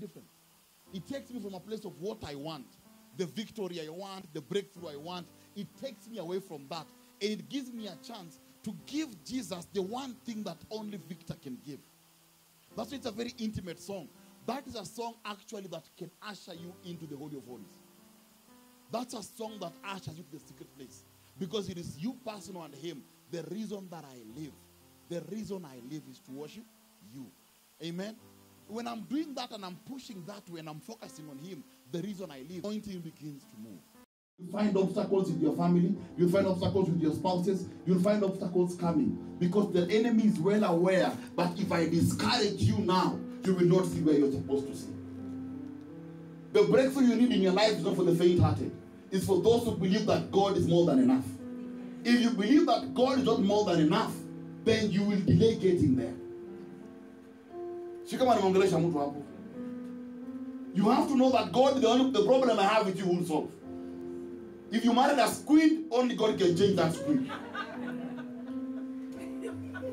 different. It takes me from a place of what I want, the victory I want, the breakthrough I want. It takes me away from that. And it gives me a chance to give Jesus the one thing that only Victor can give. That's why it's a very intimate song. That is a song actually that can usher you into the Holy of Holies. That's a song that ushers you to the secret place. Because it is you personal and Him. The reason that I live, the reason I live is to worship you. Amen. When I'm doing that and I'm pushing that way and I'm focusing on Him, the reason I live, anointing begins to move. You find obstacles in your family, you'll find obstacles with your spouses, you'll find obstacles coming because the enemy is well aware. But if I discourage you now, you will not see where you're supposed to see. The breakthrough you need in your life is not for the faint hearted, it's for those who believe that God is more than enough. If you believe that God is not more than enough, then you will delay getting there. Si kama nimeongelesha mtu hapo. You have to know that God, the, only, the problem I have with you will solve. If you married a squid, only God can change that squid.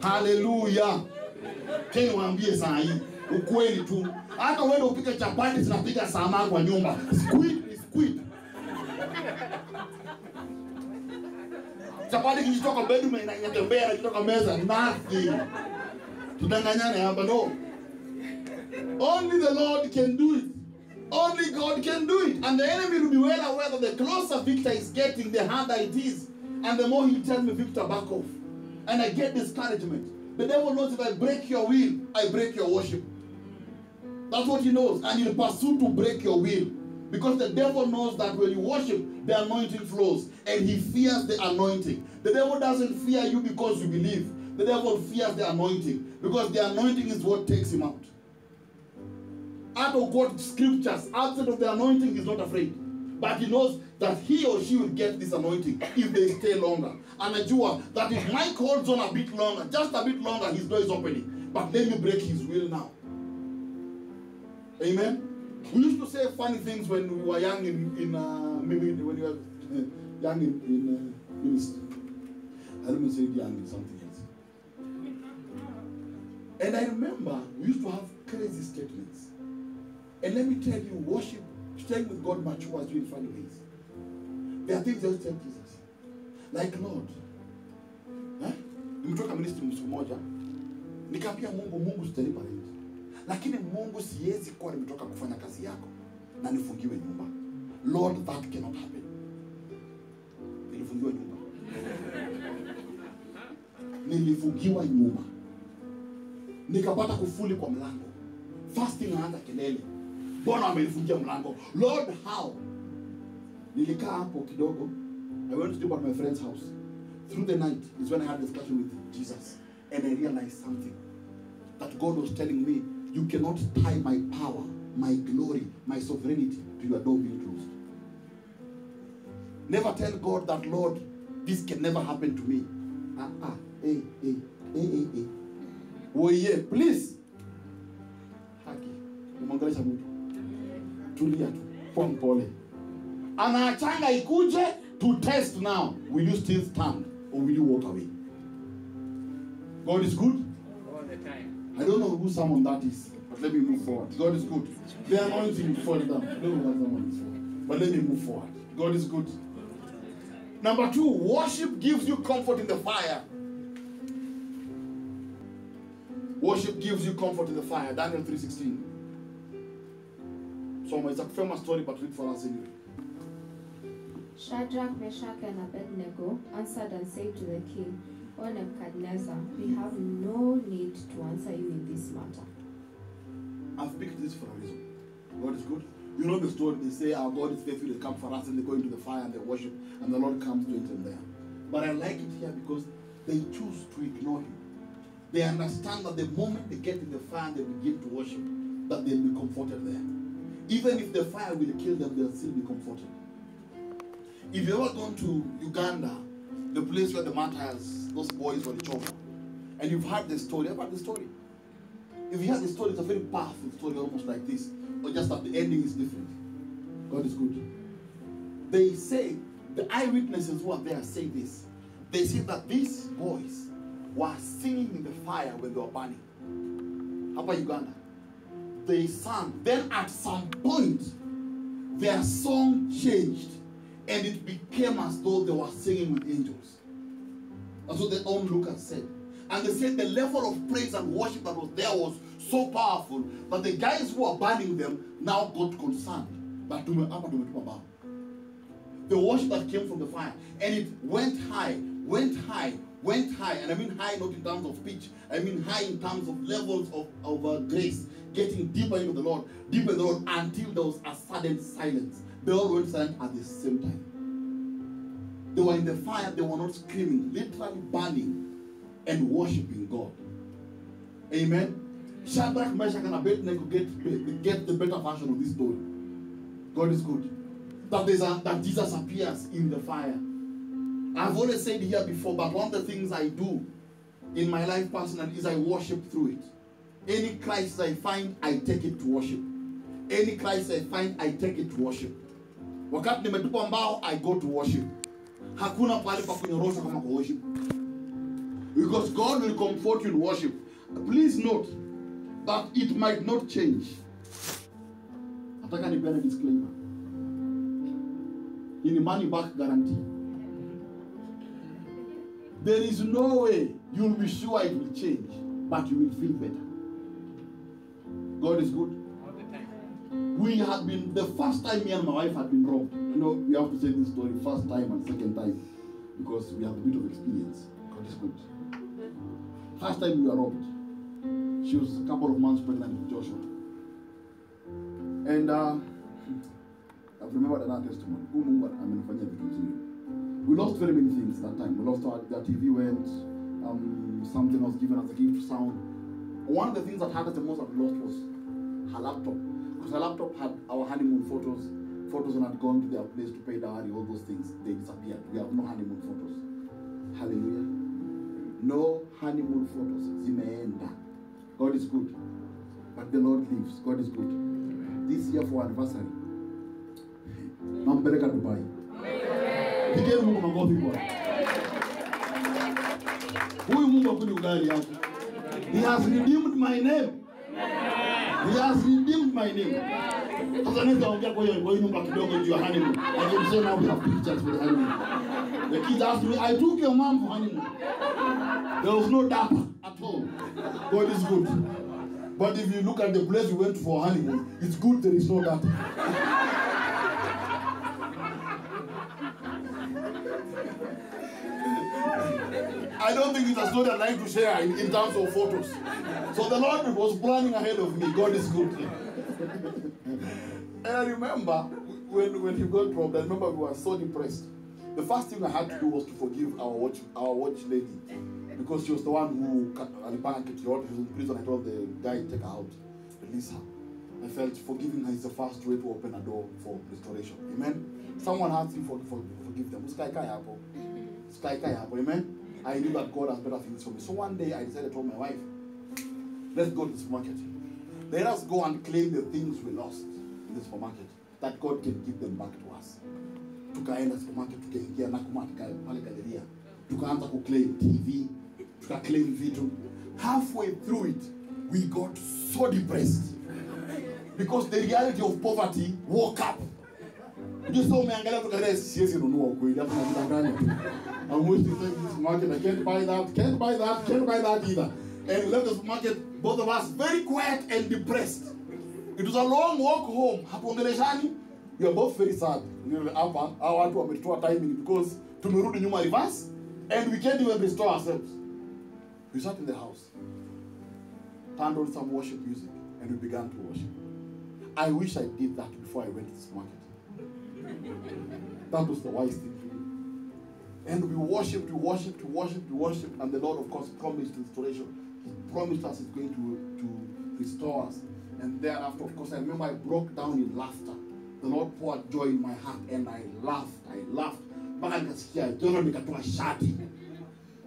Hallelujah. Tena waambie saa hii ukweli tu. Hata wewe upike chapati zinapiga samaki kwa nyumba. Squid is squid. Chapati kijitoka bedroom ina- inatembea na kitoka meza nothing. Tudanganyane hapa no. Only the Lord can do it. Only God can do it. And the enemy will be well aware that the closer Victor is getting, the harder it is. And the more he tells me, Victor, back off. And I get discouragement. The devil knows if I break your will, I break your worship. That's what he knows. And he'll pursue to break your will. Because the devil knows that when you worship, the anointing flows. And he fears the anointing. The devil doesn't fear you because you believe. The devil fears the anointing. Because the anointing is what takes him out. Out of God's scriptures, outside of the anointing, is not afraid. But he knows that he or she will get this anointing if they stay longer. And Ajua, that if Mike holds on a bit longer, just a bit longer, his door is opening. But let me break his will now. Amen. We used to say funny things when we were young in, in uh, maybe when we were uh, young in, in uh, ministry. I don't say young in something else. And I remember we used to have crazy statements. And let me tell you, worship, staying with God matures you in funny ways. There are things just tell Jesus. Like Lord. Eh? Nimetoka ministry siku moja. Nikaambia Mungu, Mungu sitalipa rent. Lakini Mungu siwezi kuwa nimetoka kufanya kazi yako na nifungiwe nyumba. Lord, that cannot happen. Nilifungiwa nyumba. Nilifungiwa nyumba. Nikapata kufuli kwa mlango. Fasting anaanza kelele. Mlango. Lord, how? Nilikaa hapo kidogo. I went to sleep at my friend's house. Through the night is when I had discussion with Jesus. And I realized something. That God was telling me, you cannot tie my power, my glory, my sovereignty to your door being closed. Never tell God that, Lord, this can never happen to me. Ah, ah, hey, hey, hey, hey, hey. Woye, please. Haki. Umeongelesha mtu. Tulia tu. Kwa mpole. Anaachanga ikuje to test now. Will you still stand or will you walk away? God is good. All the time. I don't know who someone that is, but let me move forward. God is good. The anointing fall down. I don't know what someone is for, but let me move forward. God is good. Number two, worship gives you comfort in the fire. Worship gives you comfort in the fire. Daniel 3.16. So it's a famous story, but read for us anyway. Shadrach, Meshach, and Abednego answered and said to the king, O Nebuchadnezzar, we have no need to answer you in this matter. I've picked this for a reason. God is good. You know the story. They say our God is faithful. They come for us and they go into the fire and they worship, and the Lord comes to enter them there. But I like it here because they choose to ignore Him. They understand that the moment they get in the fire and they begin to worship, that they'll be comforted there. Even if the fire will kill them, they'll still be comforted. If you've ever gone to Uganda, the place where the martyrs, those boys were chosen, and you've heard the story, I've heard the story. If you hear the story, it's a very powerful story, almost like this, or just that the ending is different. God is good. They say, the eyewitnesses who are there say this. They say that these boys were singing in the fire when they were burning. How about Uganda. They sang. Then at some point, their song changed and it became as though they were singing with angels. That's what the onlookers said. And they said the level of praise and worship that was there was so powerful that the guys who were burning them now got concerned. Bao. The worship that came from the fire. And it went high, went high, went high. And I mean high not in terms of pitch. I mean high in terms of levels of, of uh, grace. Getting deeper into the Lord, deeper in the Lord until there was a sudden silence. They all went silent at the same time. They were in the fire, they were not screaming, literally burning and worshiping God. Amen. Shadrach, Meshach, and Abednego get, get the better version of this story. God is good. That there's a, that Jesus appears in the fire. I've always said here before, but one of the things I do in my life personally is I worship through it. Any crisis I find, I take it to worship. Any crisis I find, I take it to worship. Wakati nimetupa mbao, I go to worship. Hakuna pale pa kunyoroshwa kama kwa worship. Because God will comfort you in worship. Please note that it might not change. Nataka nipeane disclaimer. Ni money back guarantee. There is no way you'll be sure it will change, but you will feel better. God is good. We had been the first time me and my wife had been robbed. You know, we have to say this story first time and second time because we have a bit of experience. God is good. First time we were robbed. She was a couple of months pregnant with Joshua. And uh, I've remembered another testimony. We lost very many things that time. We lost our, the TV went, um, something was given as a gift sound. One of the things that hurt us the most we lost was her laptop. Because her laptop had our honeymoon photos. Photos when I'd gone to their place to pay dowry, all those things, they disappeared. We have no honeymoon photos. Hallelujah. No honeymoon photos. Zimeenda. God is good. But the Lord lives. God is good. This year for anniversary. Nampeleka Dubai. Pigeni Mungu makofi bwana. Huyu Mungu akuni ugali hapo. He has redeemed my name. He has redeemed my name. Sasa naweza ongea kwa hiyo nyumba kidogo juu ya honeymoon. I can say now we have pictures for the honeymoon. The kids asked me, I took your mom for honeymoon. There was no data at all. God is good. But if you look at the place we went for honeymoon, it's good there is no data. I don't think it's a story I'd like to share in, in terms of photos. So the Lord was planning ahead of me. God is good. and I remember when, when he got robbed, I remember we were so depressed. The first thing I had to do was to forgive our watch our watch lady because she was the one who cut kitu yote. She was in prison. I told the guy take her out, release her. I felt forgiving her is the first way to open a door for restoration. Amen. Someone has to for, for, forgive them. Kae hapo. Amen. I knew that God has better things for me. So one day I decided to tell my wife, let's go to the supermarket. Let us go and claim the things we lost in the supermarket. That God can give them back to us. To Tukaenda supermarket, tukaingia Nakumatt pale Galleria. Tukaanza kuclaim TV, tukaclaim vitu. Halfway through it, we got so depressed. Because the reality of poverty woke up. Ndio sasa umeangalia tu kare siwezi nunua ukweli hapo nadanganya tu. I'm wasting time in this market. I can't buy that, can't buy that, can't buy that either. And we left the market both of us very quiet and depressed. It was a long walk home. Hatuongeleshani. We are both very sad. Hapa hao watu wametoa timing because tumerudi nyuma reverse and we can't even restore ourselves. We sat in the house, turned on some worship music, and we began to worship. I wish I did that before I went to this market. That was the wise thing. And we worshipped, we worshipped, we worshipped, we worshipped, and the Lord, of course, promised restoration. He promised us He's going to, to restore us. And thereafter, of course, I remember I broke down in laughter. The Lord poured joy in my heart, and I laughed. I laughed.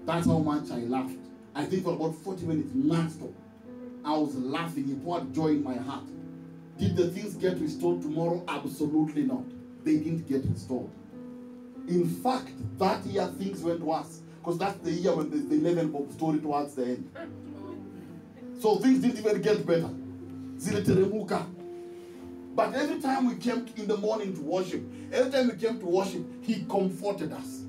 That's how much I laughed. I think for about 40 minutes non-stop. I was laughing. He poured joy in my heart. Did the things get restored tomorrow? Absolutely not. They didn't get restored. In fact, that year things went worse. Because that's the year when the 11 Bob story towards the end. So things didn't even get better. ziliteremuka but every time we came in the morning to worship every time we came to worship he comforted us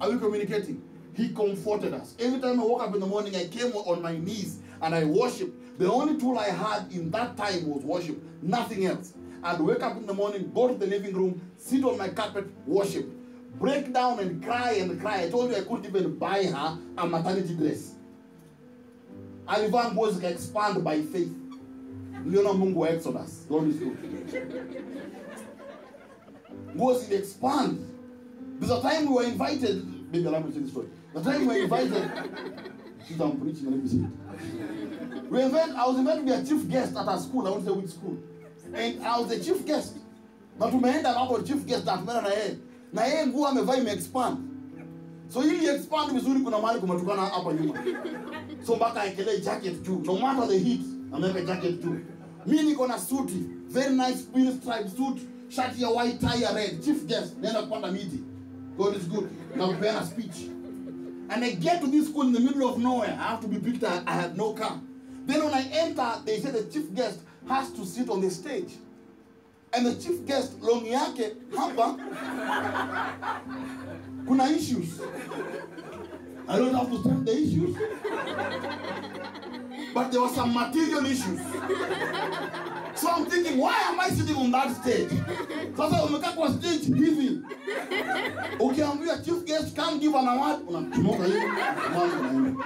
are we communicating he comforted us every time i woke up in the morning i came on my knees and i worshiped the only tool i had in that time was worship nothing else i'd wake up in the morning go to the living room sit on my carpet worship. Break down and cry and cry. I told you i couldn't even buy her a maternity dress. Alivaa nguo zikaexpand by faith. Niliona mungu exodus. God is good. Nguo ziliexpand. There's a time we were invited. Maybe tell this story. The time we were invited. Since i'm preaching let me say it we i was invited to be a chief guest at our school. I won't say which school and i was the chief guest. Na tumeenda hapo chief guest na tumeenda na yeye. Na yeye nguo amevaa imeexpand. So ili expand vizuri kuna mahali kumetukana hapa nyuma. So mpaka aekelee jacket juu. No matter the heat ameweka jacket juu. Mi niko na suti. Very nice pinstripe suit. Shati ya white tie ya red. Chief guest naenda kupanda miti. God is good. Na kupeana speech. And i get to this school in the middle of nowhere. I have to be picked. I, I had no car. Then when i enter they say the chief guest has to sit on the stage and the chief guest longi yake hapa kuna issues I don't have to stand the issues. But there were some material issues. So I'm thinking, why am I sitting on that stage? Sasa umekaa kwa stage hivi. Ukiambiwa chief guest come give an award, unamtumoka hivi, mambo yanaenda.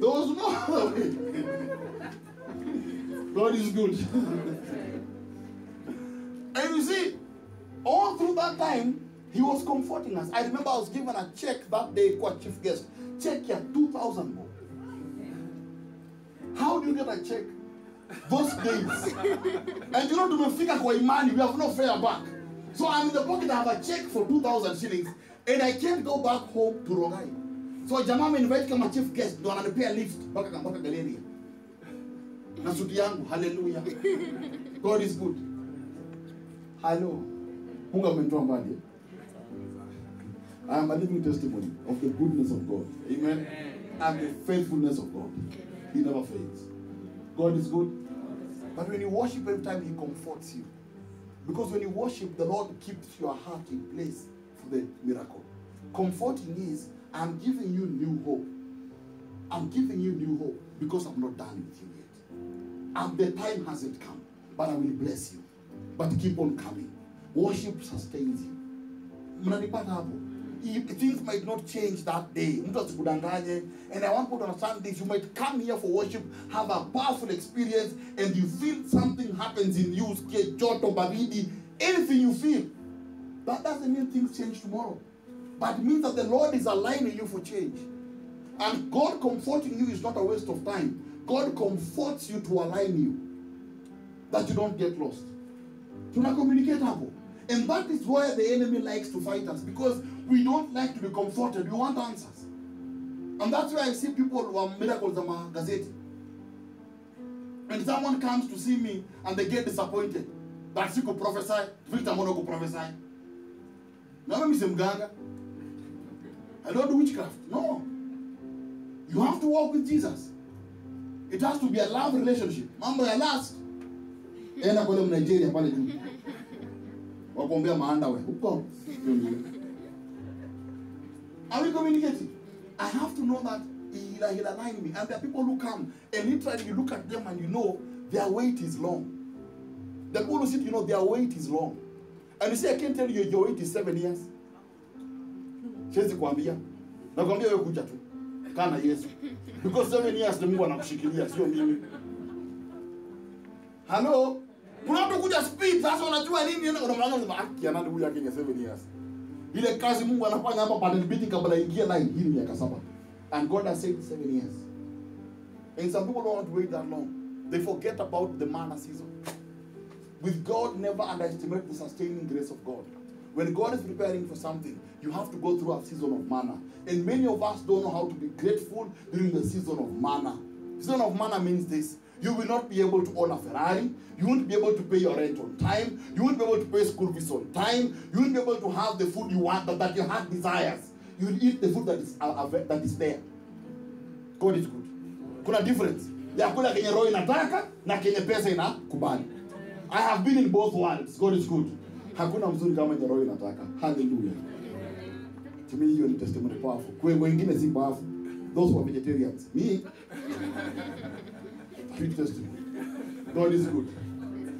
There was no. God is good. and you see, all through that time, he was comforting us. I remember I was given a check that day, kwa chief guest. Check here, 2,000 more. How do you get a check? Those days. and you know, tumefika kwa imani, we have no fare back. So I'm in the pocket, I have a check for 2,000 shillings, and I can't go back home to Rongai. So jamaa invite kama chief guest, ndo ananipea lift mpaka mpaka Galleria. Na yangu, hallelujah. God is good. Hello. Mungu amenitoa mbali. I am a living testimony of the goodness of God. Amen. And the faithfulness of God. He never fails. God is good. But when you worship every time, He comforts you. Because when you worship, the Lord keeps your heart in place for the miracle. Comforting is, I'm giving you new hope. I'm giving you new hope because I'm not done with you. And the time hasn't come, but I will bless you. But keep on coming. Worship sustains you. Mnanipata Things might not change that day. And I want people to understand this. You might come here for worship, have a powerful experience, and you feel something happens in you, usikie joto, baridi, anything you feel. That doesn't mean things change tomorrow. But it means that the Lord is aligning you for change. And God comforting you is not a waste of time. God comforts you to align you. That you don't get lost. Tuna communicate. And that is why the enemy likes to fight us because we don't like to be comforted. We want answers. And that's why I see people who are miracles on my gazette. When someone comes to see me and they get disappointed, that siku prophesy, Victor Mono go prophesy. No, mimi si mganga. I don't do witchcraft. No. You have to walk with Jesus. It has to be a love relationship. Mambo ya last. Enda kule Nigeria pale juu. Wakuombea maanda. Huko. Are we communicating? I have to know that he'll, he'll align me. And there are people who come and literally you look at them and you know their wait is long. The people who sit, you know, their wait is long. And you say, I can't tell you your wait is seven years. Siwezi kuambia. Nakwambia wewe kuja tu. Kaa na Yesu. Because seven years ni Mungu anakushikilia, sio mimi. Hello? Kuna mtu kuja speed sasa unajua nini unamwanga unasema ah kiana huyu yake ni 7 years. Ile kazi Mungu anafanya hapa beating kabla ingie line hii miaka saba. And God has said 7 years. And some people don't want to wait that long. They forget about the manna season. With God, never underestimate the sustaining grace of God. When God is preparing for something, you have to go through a season of manna. And many of us don't know how to be grateful during the season of manna. Season of manna means this. You will not be able to own a Ferrari. You won't be able to pay your rent on time. You won't be able to pay school fees on time. You won't be able to have the food you want, but that your heart desires. You will eat the food that is, uh, that is there. God is good. Kuna difference. ya kula kenye roho na i have been in both worlds god is good hakuna mzuri kama yenye roho inataka. Hallelujah. To me hiyo ni testimony powerful. Kwe wengine si powerful. Those who are vegetarians. Me? Sweet testimony. God is good.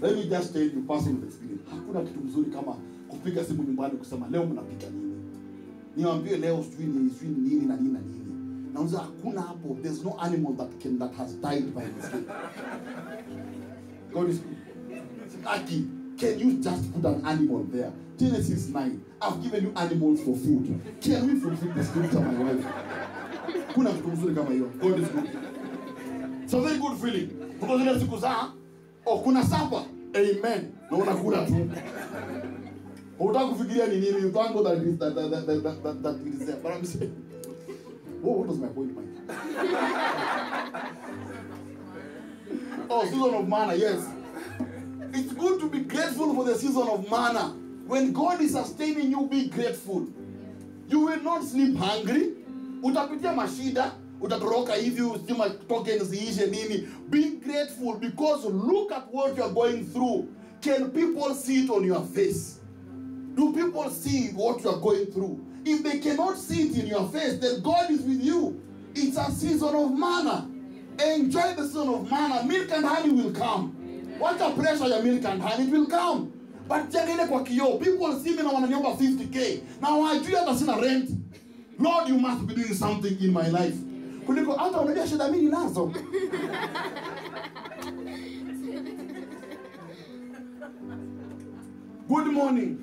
Let me just tell you personal experience. Hakuna kitu mzuri kama kupiga simu nyumbani kusema leo mnapika nini? Niwaambie leo sijui ni sijui ni nini na nini na nini. Nauliza hakuna hapo. There's no animal that can that has died by mistake. God is good. Aki, can you just put an animal there? Genesis 9 i've given you animals for food. Can we fulfill the scripture my wife? Kuna mtu mzuri kama hiyo. God is good it's a very good feeling. Kuko zile siku za oh kuna sapa amen. Na unakula tu. Unataka kufikiria ni nini? You thank God that is that that that that, that, that, is there. But I'm saying what, what was my point Mike? Oh season of manna yes it's good to be grateful for the season of manna. When God is sustaining you be grateful. You will not sleep hungry. Utapitia mashida utatoroka hivi usima token ziishe nini. Be grateful because look at what you are going through. Can people see it on your face? Do people see what you are going through? If they cannot see it in your face then god is with you. It's a season of manna. Enjoy the season of manna. Milk and honey will come wacha pressure ya milk and honey it will come. But jiangalie kwa kioo people see me na wananiomba 50k na wajui hata sina rent. Lord you must be doing something in my life. Kuliko hata unajua shida mimi nazo good morning.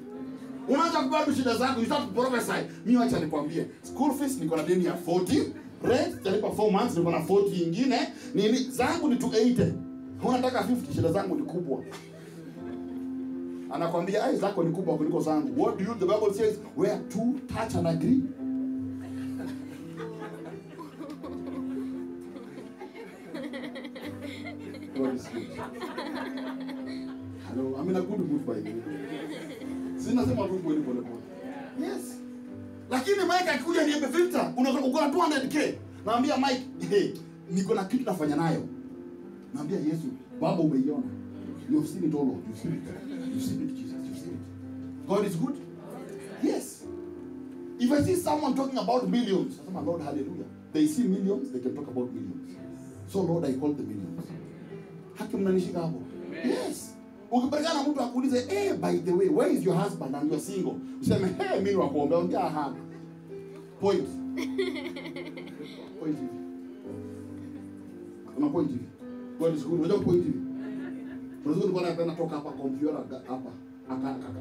Unaanza kubadu shida zako you start to prophesy. Mimi wacha nikwambie school fees niko na deni ya 40 rent talipa 4 months niko na 40 ingine. Nini? Zangu ni 280 unataka 50 shida zangu ni kubwa anakwambia ai zako ni kubwa kuliko zangu what do you the bible says where two touch and agree. Hello, I'm in a good mood by the way. Sinasema tu kweli pole pole. Yes. Lakini Mike akikuja niembe filter, unataka uko 200k. Naambia Mike, hey, niko na kitu nafanya nayo. Naambia Yesu, Baba umeiona. You have seen it all, Lord. You've seen it. You've seen it, Jesus. You've seen it. God is good. Yes. If I see someone talking about millions, I say, Lord, hallelujah. They see millions, they can talk about millions. So Lord, I call the millions. Haki mnanishika hapo. Yes. Ukipelekana mtu akuulize, eh, by the way, where is your husband and you're single? Useme, hey, mimi ni wa kuombea, ongea hapa. Point. Point hivi. Una point hivi. God is good. Unajua point hivi. Unajua nilikuwa napenda toka hapa computer hapa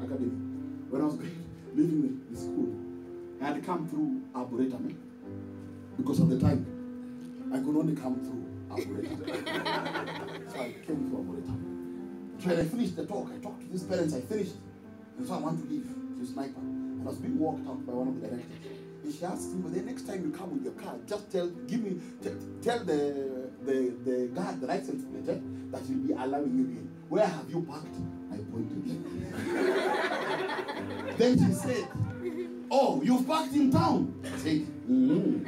academy. When I was leaving the, school, I had to come through Arboretum. eh? Because of the time, I could only come through Arboretum. so I came through Arboretum. So when I finished the talk, I talked to these parents, I finished. And so I want to leave to sniper. And I was being walked out by one of the directors. And she asked me, well, the next time you come with your car, just tell, give me, tell the, the, the guard, the license plate, eh, that he'll be allowing you in. Where have you parked? I pointed. then she said, oh, you've parked in town. I said, mm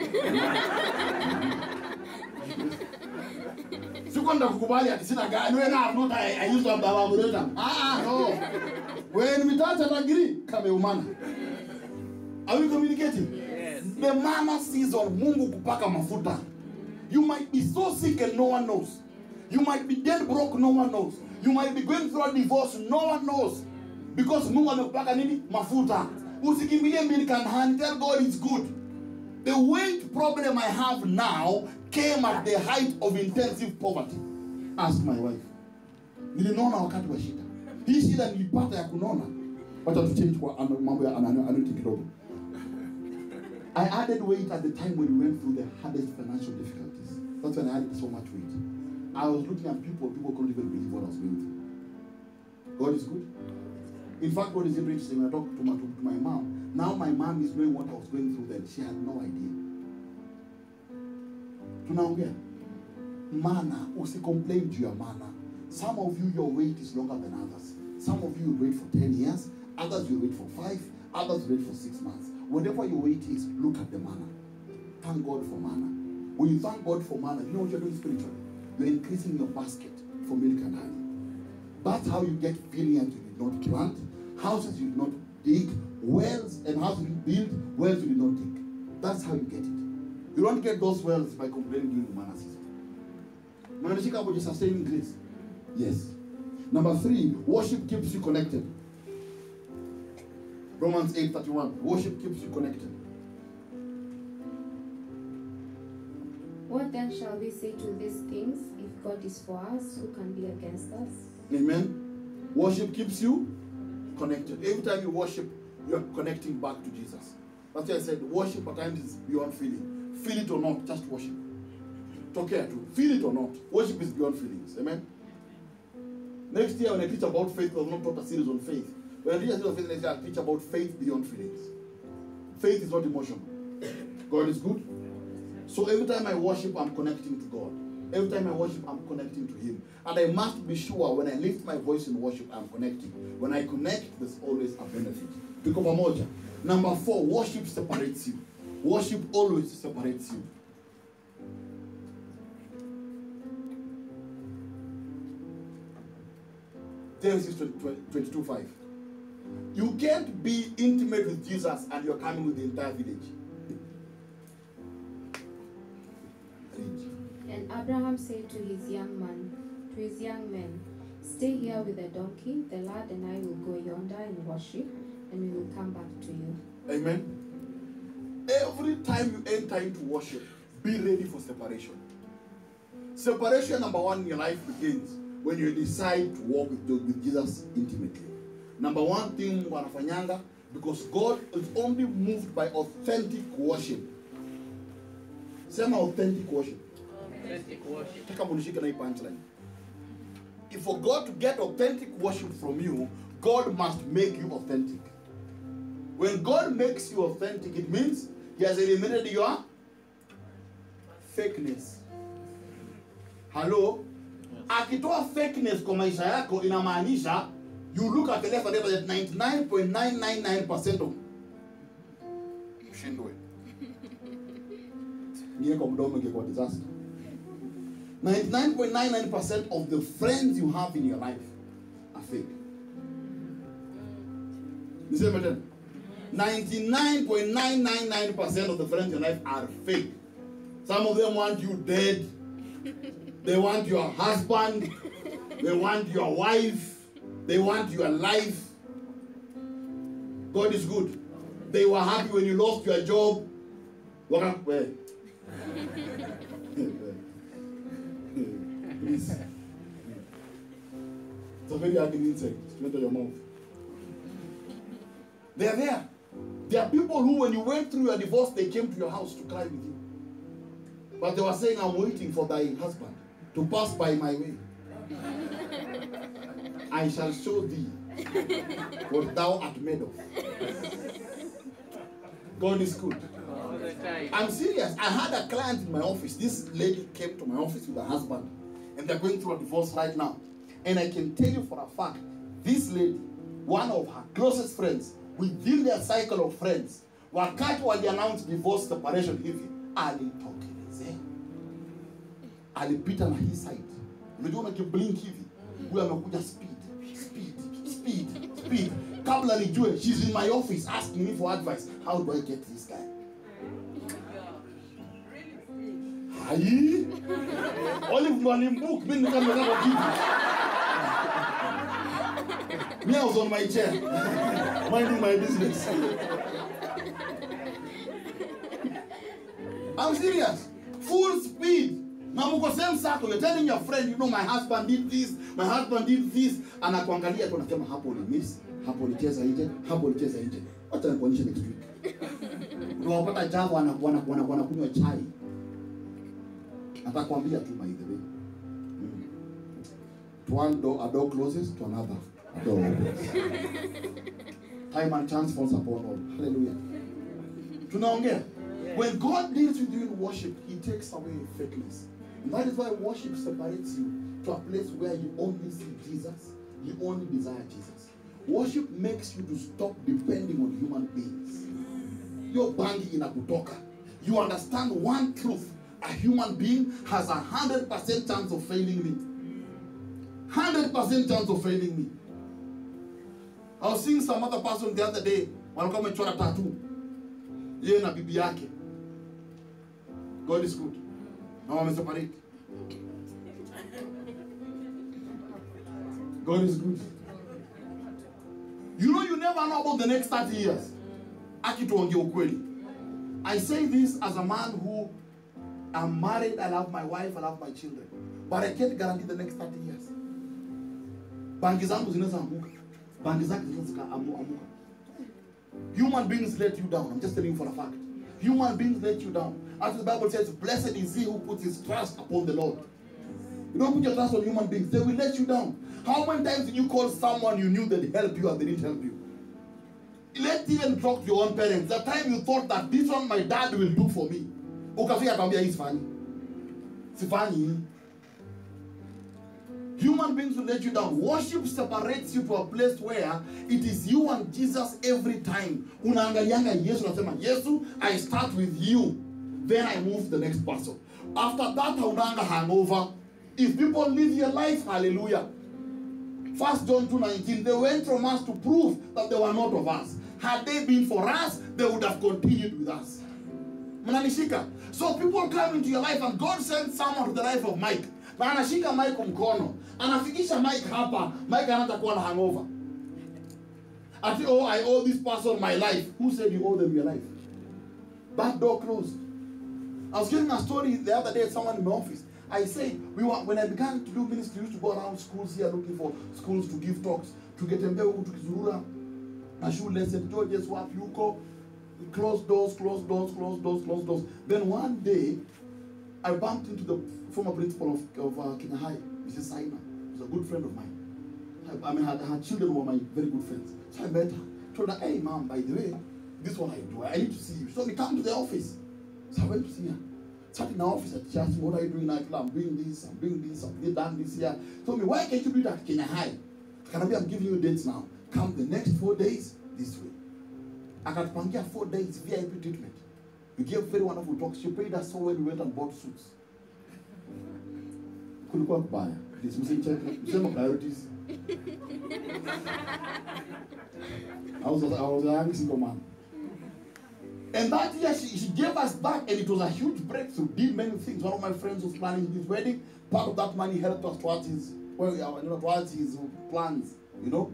sikwenda kukubali ati sina gari wewe na not I, I used to have the carburetor ah no when we touch an agree kameumana are we communicating Yes. the mama sees season mungu kupaka mafuta you might be so sick and no one knows you might be dead broke no one knows you might be going through a divorce no one knows because mungu amekupaka nini mafuta usikimbilie mbili honey tell god it's good the weight problem I have now came at the height of intensive poverty. Ask my wife. Nilinona wakati wa shida. Hii shida nilipata ya kunona. Wacha tu change kwa mambo ya anani kidogo. I added weight at the time when we went through the hardest financial difficulties. That's when I added so much weight. I was looking at people, people couldn't even believe what I was going through. God is good. In fact, what is interesting, when I talked to my, to, to my mom, now my mom is knowing what I was going through then. She had no idea. Tunaongea. Mana, usicomplain juu ya mana. Some of you, your wait is longer than others. Some of you wait for 10 years, others you wait for 5, others wait for 6 months. Whatever your wait is, look at the manna. Thank God for manna. When you thank God for manna, you know what you're doing spiritually? you're increasing your basket for milk and honey. That's how you get vineyards you did not plant, houses you did not dig, wells and houses you build, wells you did not dig. That's how you get it. You don't get those wells by complaining during the manna season. Je sustaining grace? Yes. Number three, worship keeps you connected. Romans 8:31. Worship keeps you connected. What then shall we say to these things? If God is for us, who can be against us? Amen. Worship keeps you connected. Every time you worship, you're connecting back to Jesus. That's why I said worship at times is beyond feeling. Feel it or not, just worship. Talk care to. Feel it or not. Worship is beyond feelings. Amen. Next year, when I teach about faith, I will not taught a series on faith. When I series on faith I'll teach about faith beyond feelings. Faith is not emotion. God is good. So every time I worship, I'm connecting to God. Every time I worship, I'm connecting to Him. And I must be sure when I lift my voice in worship, I'm connecting. When I connect, there's always a benefit. Pamoja. Number four, worship separates you. Worship always separates you. Genesis 22 5. You can't be intimate with Jesus and you're coming with the entire village. And Abraham said to his young man, to his young men, Stay here with the donkey, the lad and I will go yonder and worship, and we will come back to you. Amen. Every time you enter into worship, be ready for separation. Separation number one in your life begins when you decide to walk with, with Jesus intimately. Number one thing wanafanyanga because God is only moved by authentic worship. Sema authentic worship. Authentic worship. Nataka munishike na hii punchline. If for God to get authentic worship from you, God must make you authentic. When God makes you authentic, it means He has eliminated your fakeness. Hello? Akitoa fakeness kwa maisha yako inamaanisha you look at the left and right that 99.999% of ushindwe. Kwa mdomo ingekuwa disaster. 99.99% of the friends you have in your life are fake. Niseme tena. 99.999% of the friends in your life are fake. Some of them want you dead. They want your husband. They want your wife. They want your life. God is good. They were happy when you lost your job. Waka- well, Please. It's a very ugly insect. enter your mouth. They are there. There are people who, when you went through your divorce, they came to your house to cry with you. But they were saying, I'm waiting for thy husband to pass by my way. I shall show thee what thou art made of. God is good. I'm serious. I had a client in my office. This lady came to my office with her husband, and they're going through a divorce right now. And I can tell you for a fact, this lady, one of her closest friends, within their cycle of friends, wakati waliannounce divorce separation hivi, alitokelezea, alipita na hii side. Unajua unakiblink hivi, huyo amekuja speed, speed. Kabla nijue, she's in my office asking me for advice. How do I get this guy? Ndo alimbook, mimi nika nimekaa kwa kiti. Me, I was on my chair, minding my business. I'm serious. Full speed. Na mko same circle. You're telling your friend, you know, my husband did this, my husband did this. Anakuangalia tu anasema hapo ni miss, hapo ulicheza nje, hapo ulicheza nje. Wacha nikuonyeshe next week. Unawapata jambo wana- wanakunywa chai. Atakwambia tu by the way. Mm. To one door, a door closes, to another, a door opens. Time and chance falls upon all. Hallelujah. Tunaongea. When God deals with you in worship, He takes away. And that is why worship separates you to a place where you only see Jesus, you only desire Jesus. Worship makes you to stop depending on human beings. Your bangi inakutoka. You understand one truth a human being has a hundred percent chance of failing me. Hundred percent chance of failing me. I was seeing some other person the other day walikuwa wamechora tattoo yeye na bibi yake. God is good. Na wameseparate. God is good. You know you never know about the next 30 years. I say this as a man who I'm married, I love my wife, I love my children. But I can't guarantee the next 30 years. Bangi zangu zinaweza amuka. Bangi zake zinaweza amuka. Human beings let you down. I'm just telling you for a fact. Human beings let you down. As the Bible says, blessed is he who puts his trust upon the Lord. You don't put your trust on human beings, they will let you down. How many times did you call someone you knew they'd help you and they didn't help you? Let's even talk to your own parents. The time you thought that this one my dad will do for me. Ukafika akwambia hii sifanyi. Sifanyi. Human beings will let you down. Worship separates you to a place where it is you and Jesus every time. Unaangalianga Yesu unasema, Yesu, I start with you. Then I move the next person. After that, haunanga hangover. If people live your life, hallelujah. First John 2:19, they went from us to prove that they were not of us. Had they been for us, they would have continued with us. Mnanishika? So people come into your life and God sends someone to the life of Mike. Na anashika Mike mkono. Anafikisha Mike hapa. Mike anaanza kuwa na hangover. Ati, oh, I owe this person my life. Who said you owe them your life? Back door closed. I was giving a story the other day, at someone in my office. I said, we were, when I began to do ministry, we used to go around schools here looking for schools to give talks. to get them there Tukitembea huku tukizurura na shule St. George's wapi huko close doors, close doors, close doors, close doors. Then one day, I bumped into the former principal of, of uh, Kenya High, Mrs. Saina. She's a good friend of mine. I, I mean, her, her children were my very good friends. So I met her. Told her, hey, mom, by the way, this one I do. I need to see you. So me, come to the office. I went to see her. Sat in the office asked me, what are you doing now? I her, I'm doing this, I'm doing this, I've done this here. Told me, why can't you do that at Kenya High? Can I be, I'm giving you dates now. Come the next four days, this way. I can Akatupangia four days VIP treatment. We gave very wonderful talks. She paid us so well we went and bought suits. Kulikuwa kubaya. Please, msicheke. Msema priorities. I was, I was a young single man. And that year she, she gave us back and it was a huge breakthrough. Did many things. One of my friends was planning his wedding. Part of that money helped us towards his well, you know, towards his plans, you know.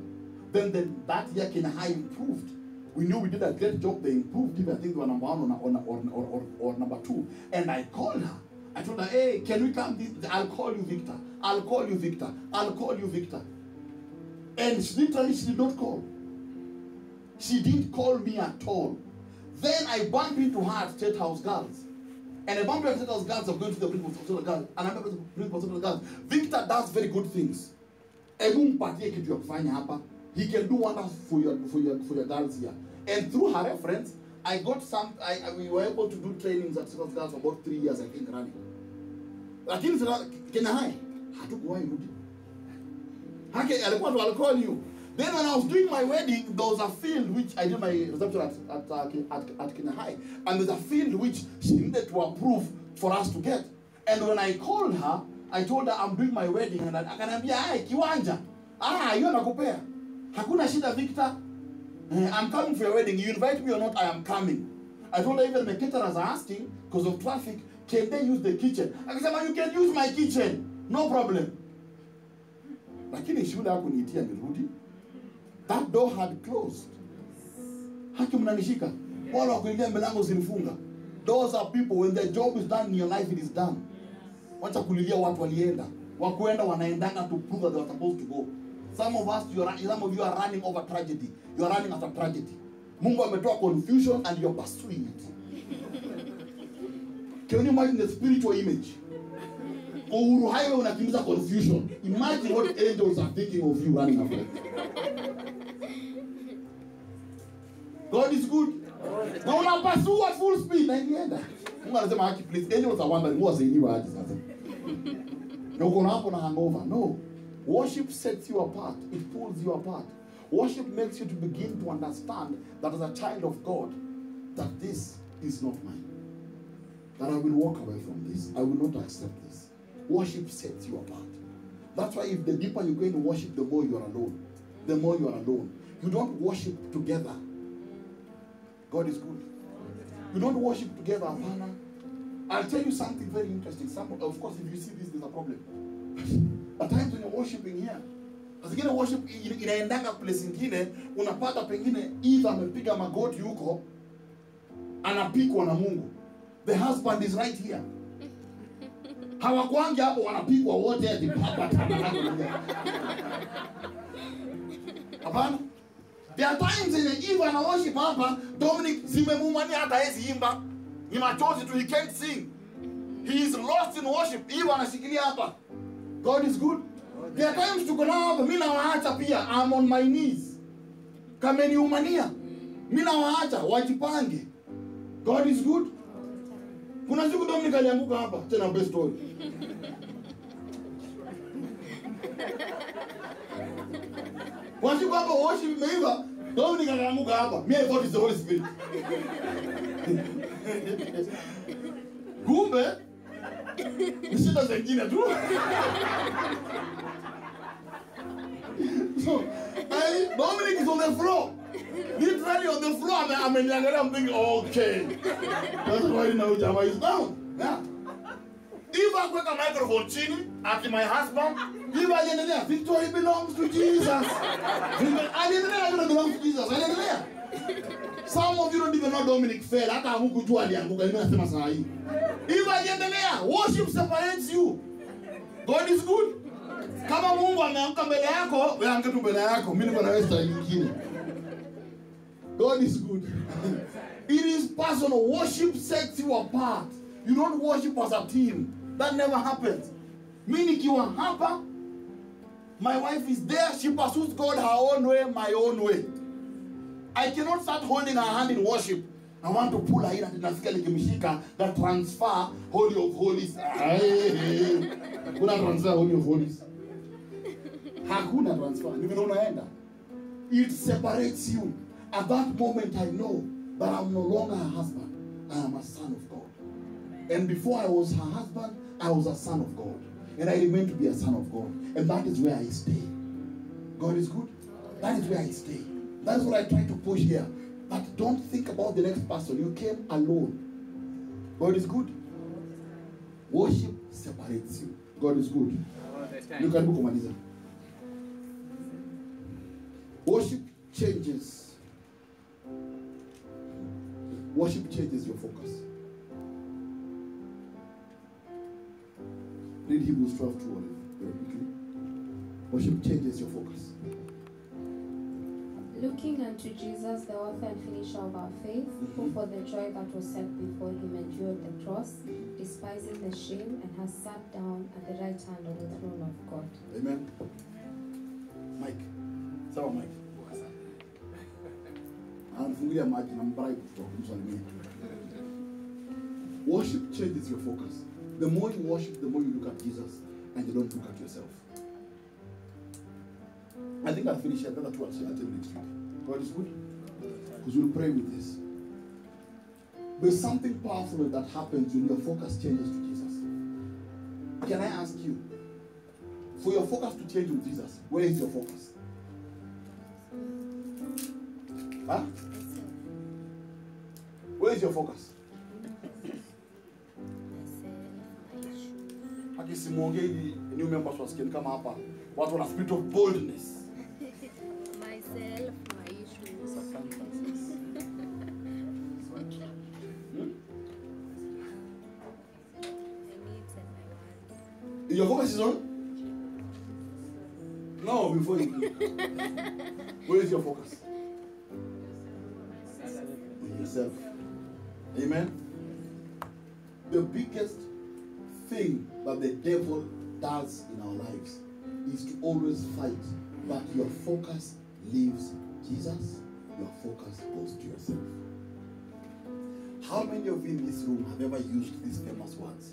Then, then that year Kenya High improved. We knew we did a great job. They improved even. I think they were number one or, or, or, or number two. And I called her. I told her, hey, can we come? This? I'll call you Victor. I'll call you Victor. I'll call you Victor. And she literally, she did not call. She didn't call me at all. Then I bumped into her at State House Girls. And I bumped into State House Girls of going to the principal the girls. And I remember the principal of the girls. Victor does very good things. Hebu mpatie. He can do wonders for your for your for your girls here. And through her reference, I got some. I, I we were able to do trainings at State Girls for about three years, I think, running. Lakini Kenya High hatukuwahi rudi. Hake alikuwa tu call you. Then when I was doing my wedding, there was a field which I did my reception at at, uh, at, at High, and there's a field which she needed to approve for us to get. And when I called her, I told her I'm doing my wedding, and I- can akaniambia hai kiwanja, ah hiyo nakupea, hakuna shida Victor. Eh, I'm coming for your wedding. You invite me or not, I am coming. I told her even the caterers are asking because of traffic, can they use the kitchen? I Akasema you can use my kitchen, no problem. Lakini shule hakuniitia nirudi. That door had closed. Haki mnanishika. Wale wa kuingia milango zilifunga. Those are people when their job is done in your life it is done. Wacha kulilia watu walienda. Wakuenda wanaendanga to prove that they were supposed to go. Some of us you are, some of you are running over tragedy. You are running after tragedy. Mungu ametoa confusion and you are pursuing it. Can you imagine the spiritual image? Uhuru Highway unakimbiza confusion. Imagine what angels are thinking of you running after is good. Na unapasua full speed na ilienda. Mungu anasema haki please. Angels are wondering who wasainiwa aje sasa. Na uko hapo na hangover. No. Worship sets you apart. It pulls you apart. Worship makes you to begin to understand that as a child of God, that this is not mine. that I will walk away from this. I will not accept this. Worship sets you apart. That's why if the deeper you go into worship, the more you are alone. The more you are alone. You don't worship together. God is good. We don't worship together. I'll tell you something very interesting. Some, of course, if you see this, there's a problem. At times when you're worshiping here, zingine worship ina- inaendanga place ingine unapata pengine either amepiga magoti huko anapikwa na mungu the husband is right here hawakwangi hapo wanapigwa wote ati moja. hapana there are times yenye eve ana worship hapa dominic zimemumani hata hezi imba. Ni machozi tu he can't sing. He is lost in worship. Eve anashikilia hapa. God is good. There are times tuko nao hapa mimi nawaacha pia. I'm on my knees. Kameniumania. Mimi nawaacha wajipange. God is good. Kuna siku dominic alianguka hapa tena best story kwa siku hapa worship imeiva dominic akaanguka hapa me I thought it's the holy spirit. Kumbe ni shida zingine tu so I, dominic is on the floor. Literally on the floor ame- ameniangalia I'm thinking okay. That's why now Jama is down. Yeah If akuweka microphone chini ati my husband. If aliendelea. Victory belongs to Jesus. Aliendelea vile belongs to Jesus. Aliendelea. Some of you don't even know Dominic fell. Hata hukujua alianguka. Mimi nasema saa hii. If aliendelea. Worship separates you. God is good. Kama Mungu ameamka mbele yako wewe amka tu mbele yako. Mimi niko na wewe saa nyingine. God is good. it is personal. Worship sets you apart. You don't worship as a team. That never happens. Me nikiwa hapa, my wife is there. She pursues God her own way, my own way. I cannot start holding her hand in worship. I want to pull her in and nasikia nikimshika na transfer holy of holies. Kuna transfer holy of holies. Hakuna transfer. It separates you. At that moment, I know that I'm no longer her husband. I am a son of God. And before I was her husband, I was a son of God. And I remain to be a son of God. And that is where I stay. God is good. That is where I stay. That is what I try to push here. But don't think about the next person. You came alone. God is good. Worship separates you. God is good. Ni time. karibu. Worship changes. Worship changes your focus. Read Hebrews 12 2 very quickly. Worship changes your focus. Looking unto Jesus, the author and finisher of our faith, who mm-hmm. for the joy that was set before him endured the cross, despising the shame, and has sat down at the right hand of the throne of God. Amen. Mike. Sawa Mike. Anamfungulia maji na mbribe kutoka kumsalimia. Worship changes your focus. The more you worship, the more you look at Jesus and you don't look at yourself. I think I'll finish here. The other two say until next week. God is good. Because we'll pray with this. There's something powerful that happens when your focus changes to Jesus. Can I ask you, for your focus to change with Jesus, where is your focus? Huh? Where is your focus? Simuongei ili new members wasikie ni kama hapa watu wana spirit of boldness. myself, my issues. My needs and. Your focus is on? No, before you. Where is your focus? On yourself. Amen. The biggest thing that the devil does in our lives is to always fight But your focus leaves Jesus, your focus goes to yourself. How many of you in this room have ever used these famous words?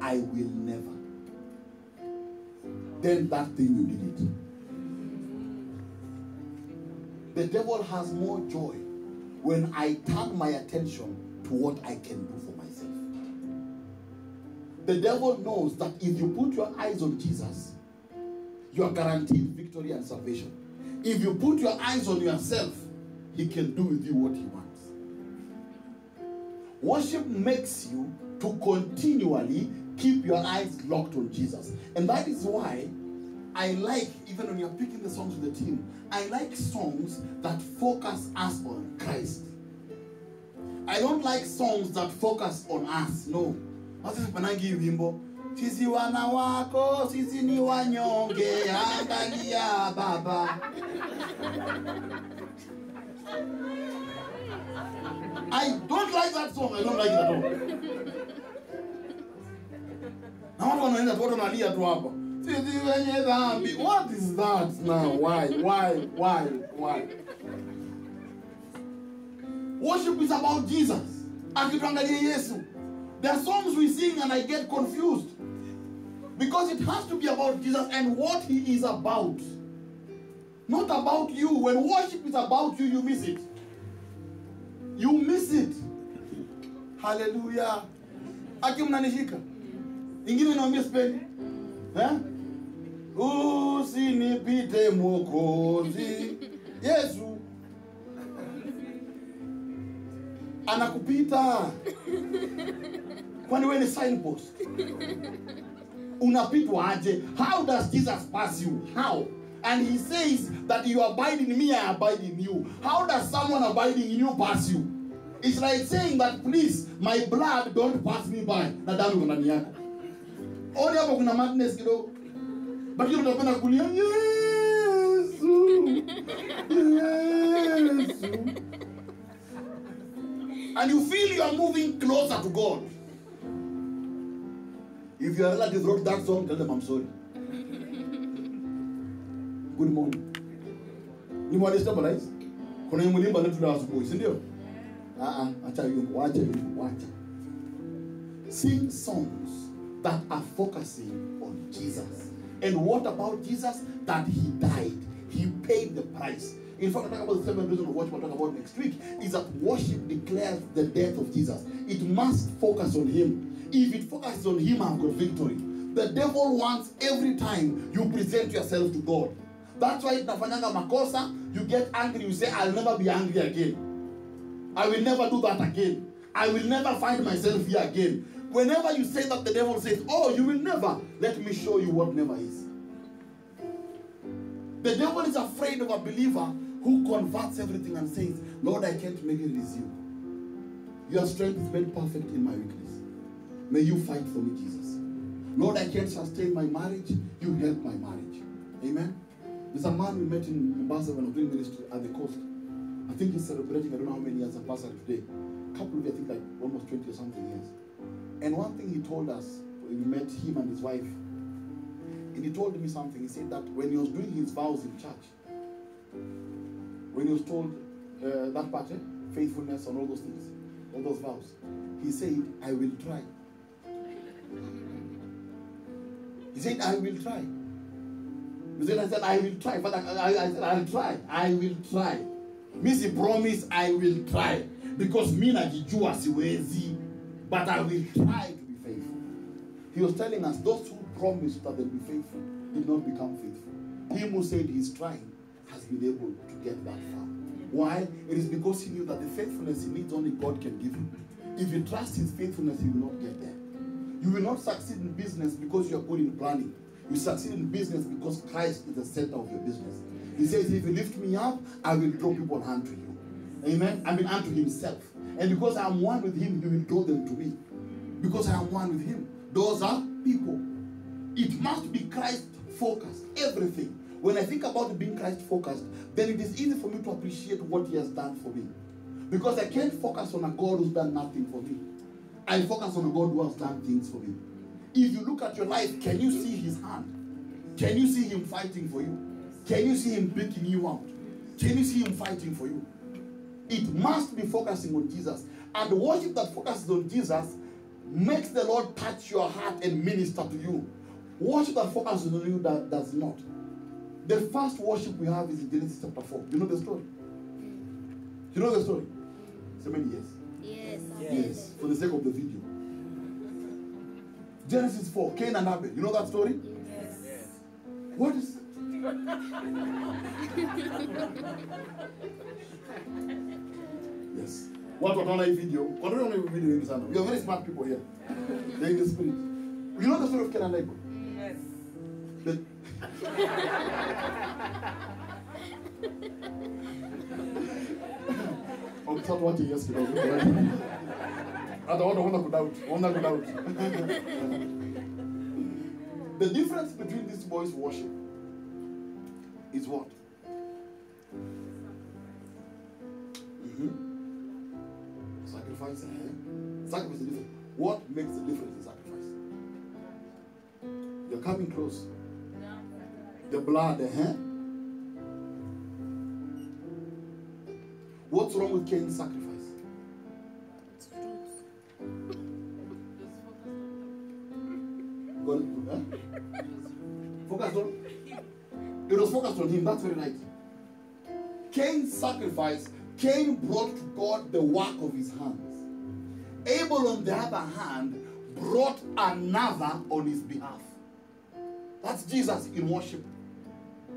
I will never. Then that thing you did it. The devil has more joy when I turn my attention to what I can do for. The devil knows that if you put your eyes on Jesus, you are guaranteed victory and salvation. If you put your eyes on yourself, he can do with you what he wants. Worship makes you to continually keep your eyes locked on Jesus. And that is why I like, even when you're picking the songs with the team, I like songs that focus us on Christ. I don't like songs that focus on us. No. Basi hii wimbo. Sisi wana wako, sisi ni wanyonge, angalia baba. I don't like that song. I don't like it at all. Na watu wanaenda tu, watu wanalia tu hapa. Sisi wenye dhambi. What is that now? Why? Why? Why? Why? Worship is about Jesus. Akituangalia Yesu. There are songs we sing and I get confused. Because it has to be about Jesus and what he is about. Not about you. When worship is about you, you miss it. You miss it. Hallelujah. Aki mnanishika. Ingine naambia sipendi. Eh? Usinipite Mwokozi. Yesu anakupita. Kwani wewe ni signpost? Unapitwa aje? How does Jesus pass you? How? And he says that you abide in me, I abide in you. How does someone abiding in you pass you? It's like saying that please, my blood don't pass me by. Na damu iko ndani yako. Oni hapo kuna madness kidogo. But you unapenda kulia Yesu. Yesu. And you feel you are moving closer to God. If your relative wrote that song, tell them I'm sorry. Good morning. Ni mwali stabilize. Kuna mlimba letu la asubuhi, si ndio? Ah ah, acha hiyo, wacha. Sing songs that are focusing on Jesus. And what about Jesus? That he died. He paid the price. In fact, I talk about the seventh reason of worship I'll talk about next week is that worship declares the death of Jesus. It must focus on him. If it focuses on him, I've got victory. The devil wants every time you present yourself to God. That's why tunafanyanga makosa, you get angry, you say, I'll never be angry again. I will never do that again. I will never find myself here again. Whenever you say that, the devil says, Oh, you will never. Let me show you what never is. The devil is afraid of a believer who converts everything and says, Lord, I can't make it, it is you. Your strength is made perfect in my weakness. May you fight for me, Jesus. Lord, I can't sustain my marriage. You help my marriage. Amen. There's a man we met in Mombasa when I was doing ministry at the coast. I think he's celebrating, I don't know how many years have passed today. A couple of, years, I think, like almost 20 or something years. And one thing he told us when we met him and his wife, and he told me something. He said that when he was doing his vows in church, when he was told uh, that part, eh, faithfulness and all those things, all those vows, he said, I will try. He said, I will try. He said, I said, I will try. Father, I, I said, I'll try. I will try. Missy promise I will try. Because me najijua siwezi. But I will try to be faithful. He was telling us those who promised that they'll be faithful did not become faithful. Him who said he's trying has been able to get that far. Why? It is because he knew that the faithfulness he needs only God can give him. If you trust his faithfulness, he will not get there. You will not succeed in business because you are good in planning. You succeed in business because Christ is the center of your business. He says, If you lift me up, I will draw people unto you. Amen. I mean, unto himself. And because I am one with him, he will draw them to me. Because I am one with him. Those are people. It must be Christ focused. Everything. When I think about being Christ focused, then it is easy for me to appreciate what he has done for me. Because I can't focus on a God who's done nothing for me. I focus on a God who has done things for me. If you look at your life, can you see his hand? Can you see him fighting for you? Can you see him picking you out? Can you see him fighting for you? It must be focusing on Jesus. And worship that focuses on Jesus makes the Lord touch your heart and minister to you. Worship that focuses on you that does not. The first worship we have is in Genesis chapter 4. You know the story? You know the story? So many years. Yes. Yes, for the sake of the video. Genesis 4, Cain and Abel. You know that story? Yes. What is Yes. Watu wataona hii video. Wanaona hii video wengi sana. We are very smart people here. They're in the spirit. You know the story of Cain and Abel? Yes. The- Okay, sasa tuache yes kidogo. Hata watu wanaona kudoubt. Wanaona kudoubt. The difference between these boys' worship is what? Mhm. Sacrifice. eh? Sacrifice is. What makes the difference in sacrifice? You're coming close. The blood, eh? What's wrong with Cain's sacrifice? God? Focused on. It was focused on him. That's very right. Cain's sacrifice, Cain brought to God the work of his hands. Abel, on the other hand, brought another on his behalf. That's Jesus in worship.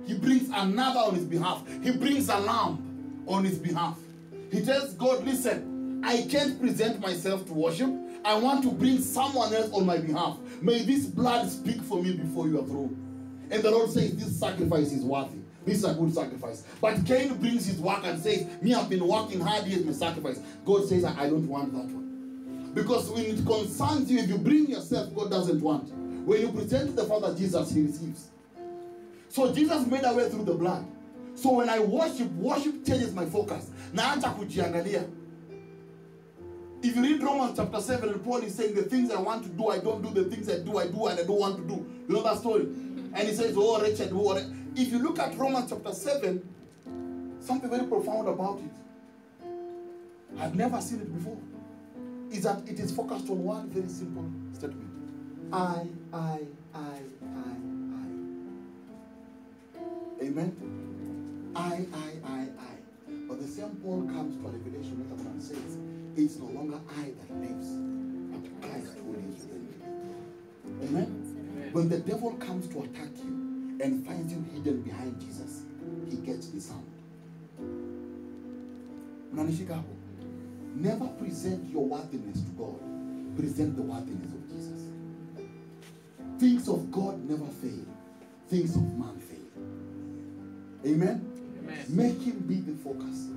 He brings another on his behalf. He brings a lamb on his behalf. He tells God, listen, I can't present myself to worship. I want to bring someone else on my behalf. May this blood speak for me before you are through. And the Lord says, This sacrifice is worthy. This is a good sacrifice. But Cain brings his work and says, Me, I've been working hard, here's my sacrifice. God says, I don't want that one. Because when it concerns you, if you bring yourself, God doesn't want. When you present to the Father Jesus, He receives. So Jesus made a way through the blood. So when I worship, worship changes my focus. Naanza kujiangalia. If you read Romans chapter 7, Paul is saying, The things I want to do, I don't do. The things I do, I do, and I don't want to do. You know that story? And he says, Oh, wretched, oh. If you look at Romans chapter 7, something very profound about it. I've never seen it before. Is that it is focused on one very simple statement I, I, I, I, I. Amen. I, I, I, I. But the same Paul comes to a revelation later on and says, It's no longer I that lives, but Christ who lives within me. Amen. When the devil comes to attack you and finds you hidden behind Jesus, he gets disarmed. Never present your worthiness to God. Present the worthiness of Jesus. Things of God never fail. Things of man fail. Amen? Make him be the focus.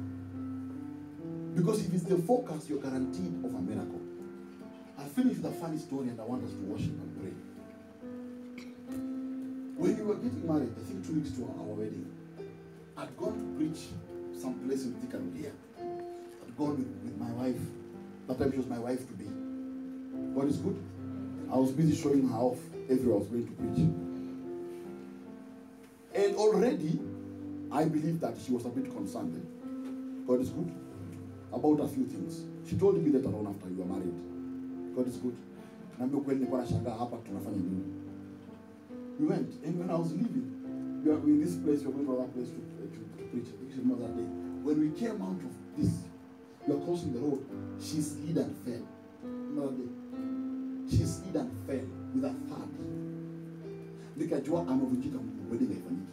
Because if it's the focus, you're guaranteed of a miracle. I'll finish with a funny story and I want us to worship and pray. When we were getting married, I think two weeks to our wedding, I'd gone to preach some place in Road. I'd gone with, with my wife. That time she was my wife to be. God is good. I was busy showing her off everywhere I was going to preach. And already, I believe that she was a bit concerned. Eh? God is good. About a few things. She told me later on after you were married. God is good. We went, and when I was leaving, we are in this place, we are going to another place to, eh, to, to preach. I think another day. When we came out of this, we are crossing the road. She slid and fell. Another day. She slid and fell with a thud. Nikajua amevunjika mguu, wedding haifanyiki.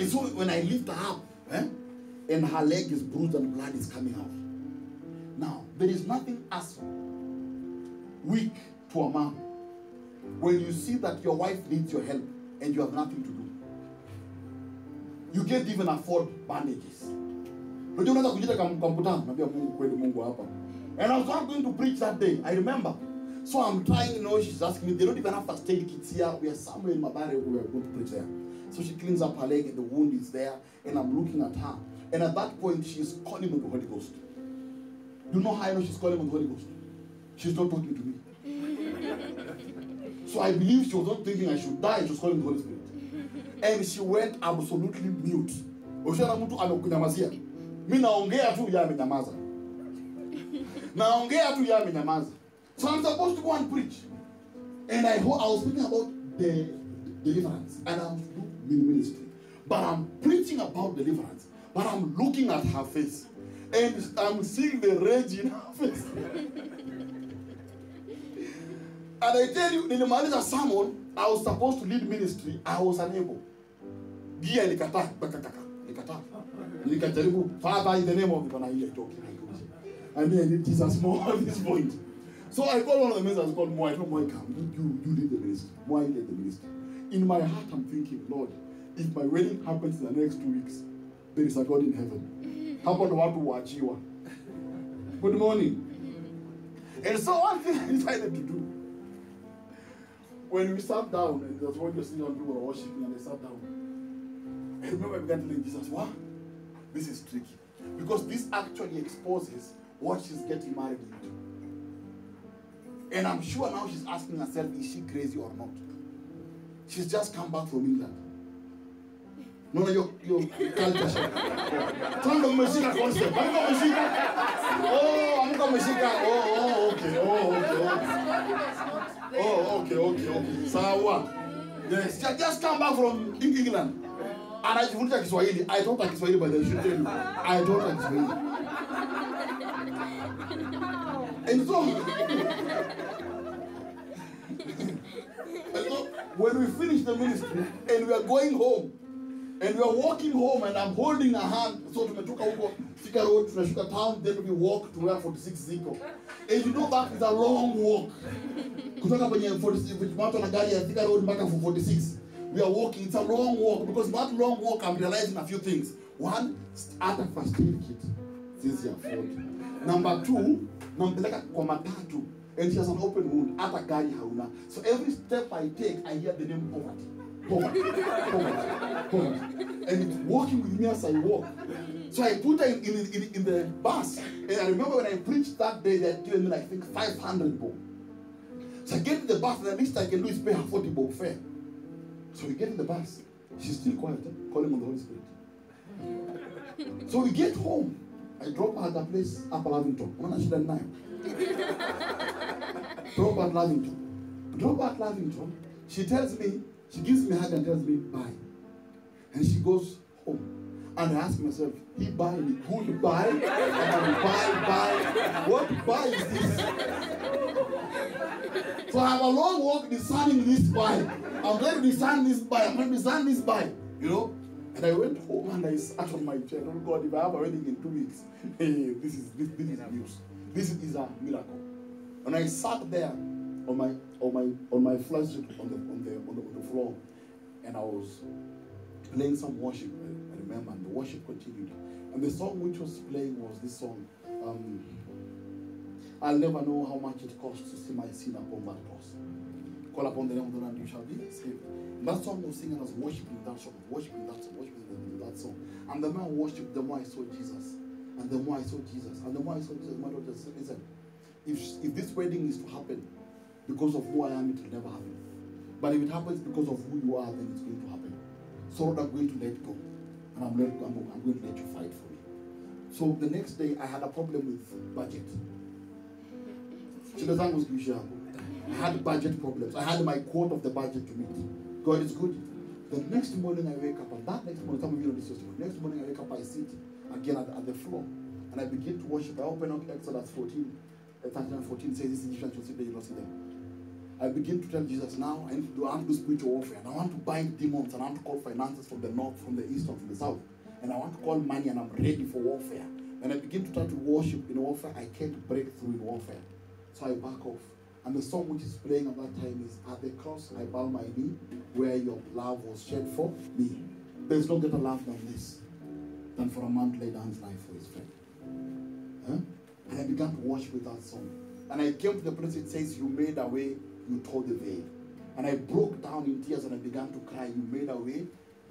And so when I lift her up, eh, and her leg is bruised and blood is coming out. Now, there is nothing as weak to a man when you see that your wife needs your help and you have nothing to do. You can't even afford bandages. And I was not going to preach that day. I remember. So I'm trying, you know, she's asking me, they don't even have first aid kits here. We are somewhere in Mabare, we are going to preach there. So she cleans up her leg and the wound is there, and I'm looking at her. And at that point, she's calling on the Holy Ghost. You know how I know she's calling on the Holy Ghost? She's not talking to me. So I believe she was not thinking I should die, she was calling the Holy Spirit. And she went absolutely mute. Ushaona mtu amekunyamazia. Mimi naongea tu yeye amenyamaza. Naongea tu yeye amenyamaza. So I'm supposed to go and preach. And I, I was speaking about the deliverance and I'm do ministry. But I'm preaching about deliverance. But I'm looking at her face. And I'm seeing the rage in her face. And I tell you, in the nilimaliza sermon, I was supposed to lead ministry, I was unable. Gia ilikataa, bakakaka, ilikataa. Nikajaribu, Father, in the name of the Bwana, I talk. I mean, I need Jesus more at this point. So I called one of the ministers called Moy. I told Moy, come, you, you, lead the ministry. Moy led the ministry. In my heart, I'm thinking, Lord, if my wedding happens in the next two weeks, there is a God in heaven. Mm-hmm. How about watu waachiwa? Good morning. Mm-hmm. And so one thing I decided to do, when we sat down, and there was one just young people were worshiping, and they sat down. I remember I began telling Jesus, wow, this is tricky. Because this actually exposes what she's getting married into. And I'm sure now she's asking herself, is she crazy or not? She's just come back from England. No, no, your, your culture. Tando umeshika concept. Amka umeshika. Oh, amka umeshika. Oh, oh, okay. Oh, okay, okay. Oh, okay, okay, okay. Sawa. Yes, she just come back from Eng- England. Anajifundisha Kiswahili. I taught her Kiswahili by the way, I should tell you. I Kiswahili. And so, and so when we finish the ministry and we are going home, and we are walking home and I'm holding her hand. So tumetoka huko Thika Road, town, then we walk to where 46 ziko. And you know that is a long walk. Kutoka kwenye 46, watu na gari ya Thika Road mpaka 46. We are walking, it's a long walk because that long walk I'm realizing a few things. One, hata first aid kit. Sisi afford. Number two, nampeleka kwa matatu and she has an open wound, hata gari hauna. So every step I take, I hear the name poverty. Poverty, poverty, poverty. And it's walking with me as I walk. So I put her in, in, in, in the bus. And I remember when I preached that day, they had given me, I think, 500 bob. So I get in the bus, and the least I can do is pay her 40 bob fare. So we get in the bus. She's still quiet, eh? calling on the Holy Spirit. So we get home. I drop her at the place, Upper Lavington. Unaona shida ninayo? Drop her at Lavington. Her Lavington. She tells me, she gives me a hug and tells me, bye. And she goes home. And I ask myself, he buy me good buy? And I'm buy, buy. What buy is this? So I have a long walk discerning this buy. I'm going to discern this buy. I'm going to discern this buy. You know? And I went home and I sat on my chair. Oh God, if I have a wedding in two weeks, hey, this is this, this is news. This is a miracle. And I sat there on my on my on my flesh on the on the on the, on the floor, and I was playing some worship. I, remember, and the worship continued. And the song which was playing was this song. Um, I'll never know how much it costs to see my sin upon that cross. Call upon the name of the Lord, you shall be saved. And that song was singing, I was worshiping that song, worshiping that song, worshiping that, song. And the more I worshiped, the more I saw Jesus. And the more I saw Jesus. And the more I saw Jesus, my daughter said, listen, if, if this wedding is to happen because of who I am, it will never happen. But if it happens because of who you are, then it's going to happen. So I'm going to let go. And I'm, let, I'm, I'm going to let you fight for me. So the next day, I had a problem with budget. I had budget problems. I had my quote of the budget to meet. God is good. The next morning I wake up, and that next morning, some of you know this testimony. Next morning I wake up, I sit again at, at the floor, and I begin to worship. I open up Exodus 14, uh, 13 and 14 says, This Egyptian there, you not see them. I begin to tell Jesus now, I need to do, want to do spiritual warfare, and I want to bind demons, and I want to call finances from the north, from the east, and from the south. And I want to call money, and I'm ready for warfare. When I begin to try to worship in warfare, I can't break through in warfare. So I back off. And the song which is playing at that time is At the cross I bow my knee, where your love was shed for me. There's no greater love than this, than for a man to lay down his life for his friend. Huh? And I began to worship with that song. And I came to the place it says, You made a way, you tore the veil. And I broke down in tears and I began to cry, You made a way,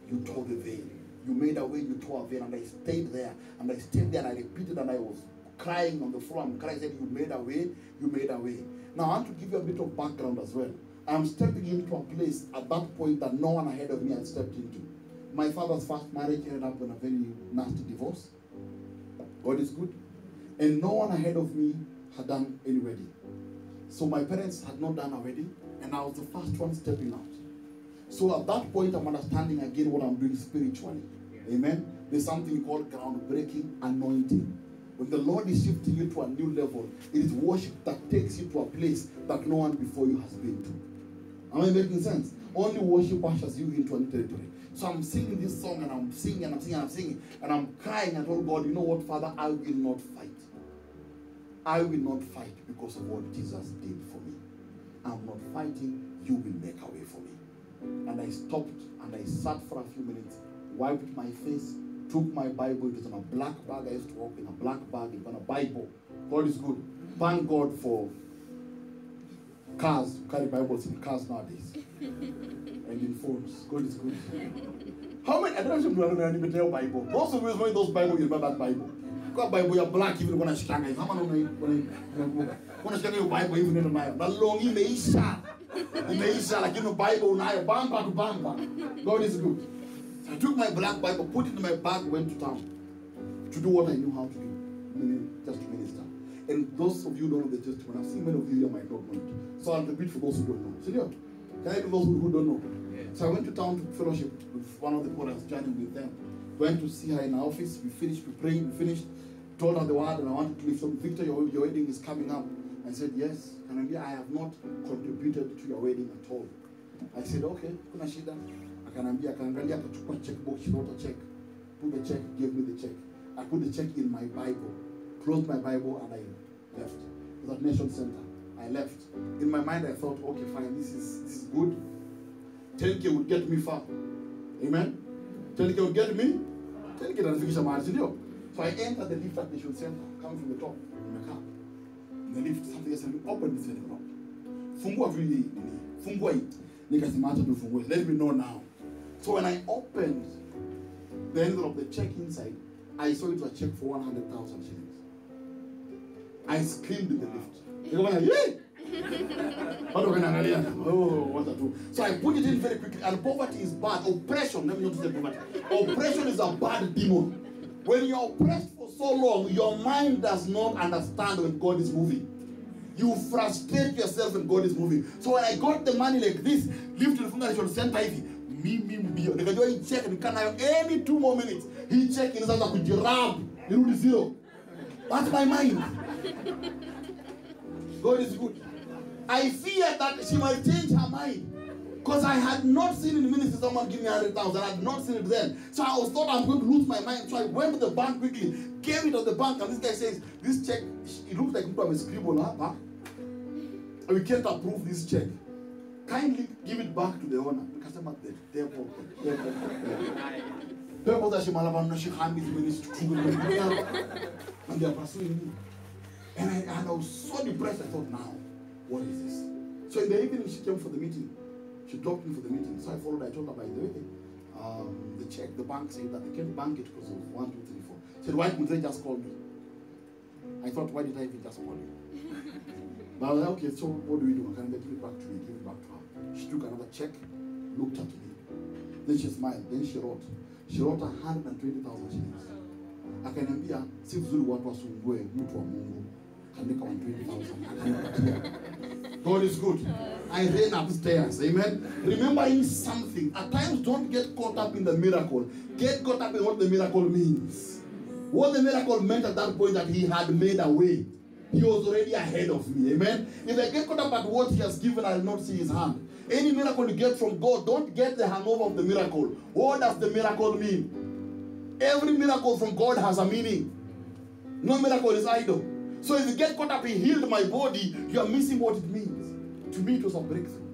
you tore the veil. You made a way, you tore a veil. And I stayed there. And I stayed there and I repeated and I was crying on the floor. I'm crying, I said, You made a way, you made a way. Now I want to give you a bit of background as well. I'm stepping into a place at that point that no one ahead of me had stepped into. My father's first marriage ended up in a very nasty divorce. God is good. And no one ahead of me had done any wedding. So my parents had not done a wedding, and I was the first one stepping out. So at that point, I'm understanding again what I'm doing spiritually. Amen. There's something called groundbreaking anointing. When the Lord is shifting you to a new level, it is worship that takes you to a place that no one before you has been to. Am I making sense? Only worship ushers you into a new territory. So I'm singing this song and I'm singing and I'm singing and I'm singing and I'm crying and told God, you know what, Father, I will not fight. I will not fight because of what Jesus did for me. I'm not fighting, you will make a way for me. And I stopped and I sat for a few minutes, wiped my face, took my Bible. It was in a black bag. I used to walk in a black bag, in a Bible. God is good. Thank God for cars, carry Bibles in cars nowadays. and in phones. God is good. How many? I don't know if you know Bible. Most of you know those Bible, you remember that Bible. Got Bible, you're black even when I stand. How many when I when I stand Bible even in the Bible? But long imeisha. Imeisha know Bible unayo bumper to bumper. God is good. So I took my black Bible, put it in my bag, went to town to do what I knew how to do, just to minister. And those of you who don't know the testimony, I've seen many of you here might not know it. So I'll repeat for those who don't know. Senor, can I do those who don't know? So I went to town to fellowship with one of the I was journeying with them. Went to see her in her office. We finished, we prayed, we finished. Told her the word, and I wanted to leave some. Victor, your, your wedding is coming up. I said, Yes. And I have not contributed to your wedding at all. I said, Okay, kuna shida. Akanambia, akaangalia, akachukua checkbook, she wrote a check. Put the check, gave me the check. I put the check in my Bible, closed my Bible, and I left. It was at Nation Center. I left. In my mind, I thought, okay, fine, this is this is good. 10k would get me far. Amen. 10k would get me. 10k itanifikisha mahali, si ndio? So I entered the lift at Nation Center, coming from the top in my car. In the lift, something else, and open this up. Fungua tu nini. Fungua hii. Nikasema acha tufungue. Let me know now. So when I opened the envelope, the check inside, I saw it was a check for 100,000 shillings. I screamed in the lift. Nikaona, "Yay!" Watu wakaniangalia, oh, what a do. So I put it in very quickly. And poverty is bad. Oppression, let me not say poverty. Oppression is a bad demon. When you're oppressed for so long, your mind does not understand when God is moving. You frustrate yourself when God is moving. So when I got the money like this, lift the function center hivi, mimi mbio. Nikajua hii check nikaa nayo any two more minutes. Hii check inaanza kujirab, irudi zero. That's my mind. God is good. I feared that she might change her mind. Because I had not seen in ministry someone give me 100,000. I had not seen it then. So I was thought I'm going to lose my mind. So I went to the bank quickly, gave it to the bank, and this guy says, This check, it looks like mtu amescribble hapa. And we can't approve this check. Kindly give it back to the owner. Nikasema the devil, the devil, the. People that she the. And they are pursuing me. And I, and I was so depressed. I thought, now, what is this? So in the evening, she came for the meeting. She dropped me for the meeting. So I followed. I told her, by the way, um, the check, the bank said that they can't bank it because of one, two, three, four. She said, why couldn't they just call me? I thought, why did I even just call you? But I was like, okay, so what do we do? I Can I give it back to me? Give it back to her. She took another check, looked at me. Then she smiled. Then she wrote. She wrote 120,000 shillings. Akaniambia, si vizuri watu wasumbue mtu wa Mungu. Kaandika 120,000. God is good. I ran upstairs. Amen. Remembering something. At times, don't get caught up in the miracle. Get caught up in what the miracle means. What the miracle meant at that point that he had made a way. He was already ahead of me. Amen. If I get caught up at what he has given, I will not see his hand. Any miracle you get from God, don't get the hangover of the miracle. What does the miracle mean? Every miracle from God has a meaning. No miracle is idle. So if you get caught up, he healed my body, you are missing what it means. To me, it was a breakthrough.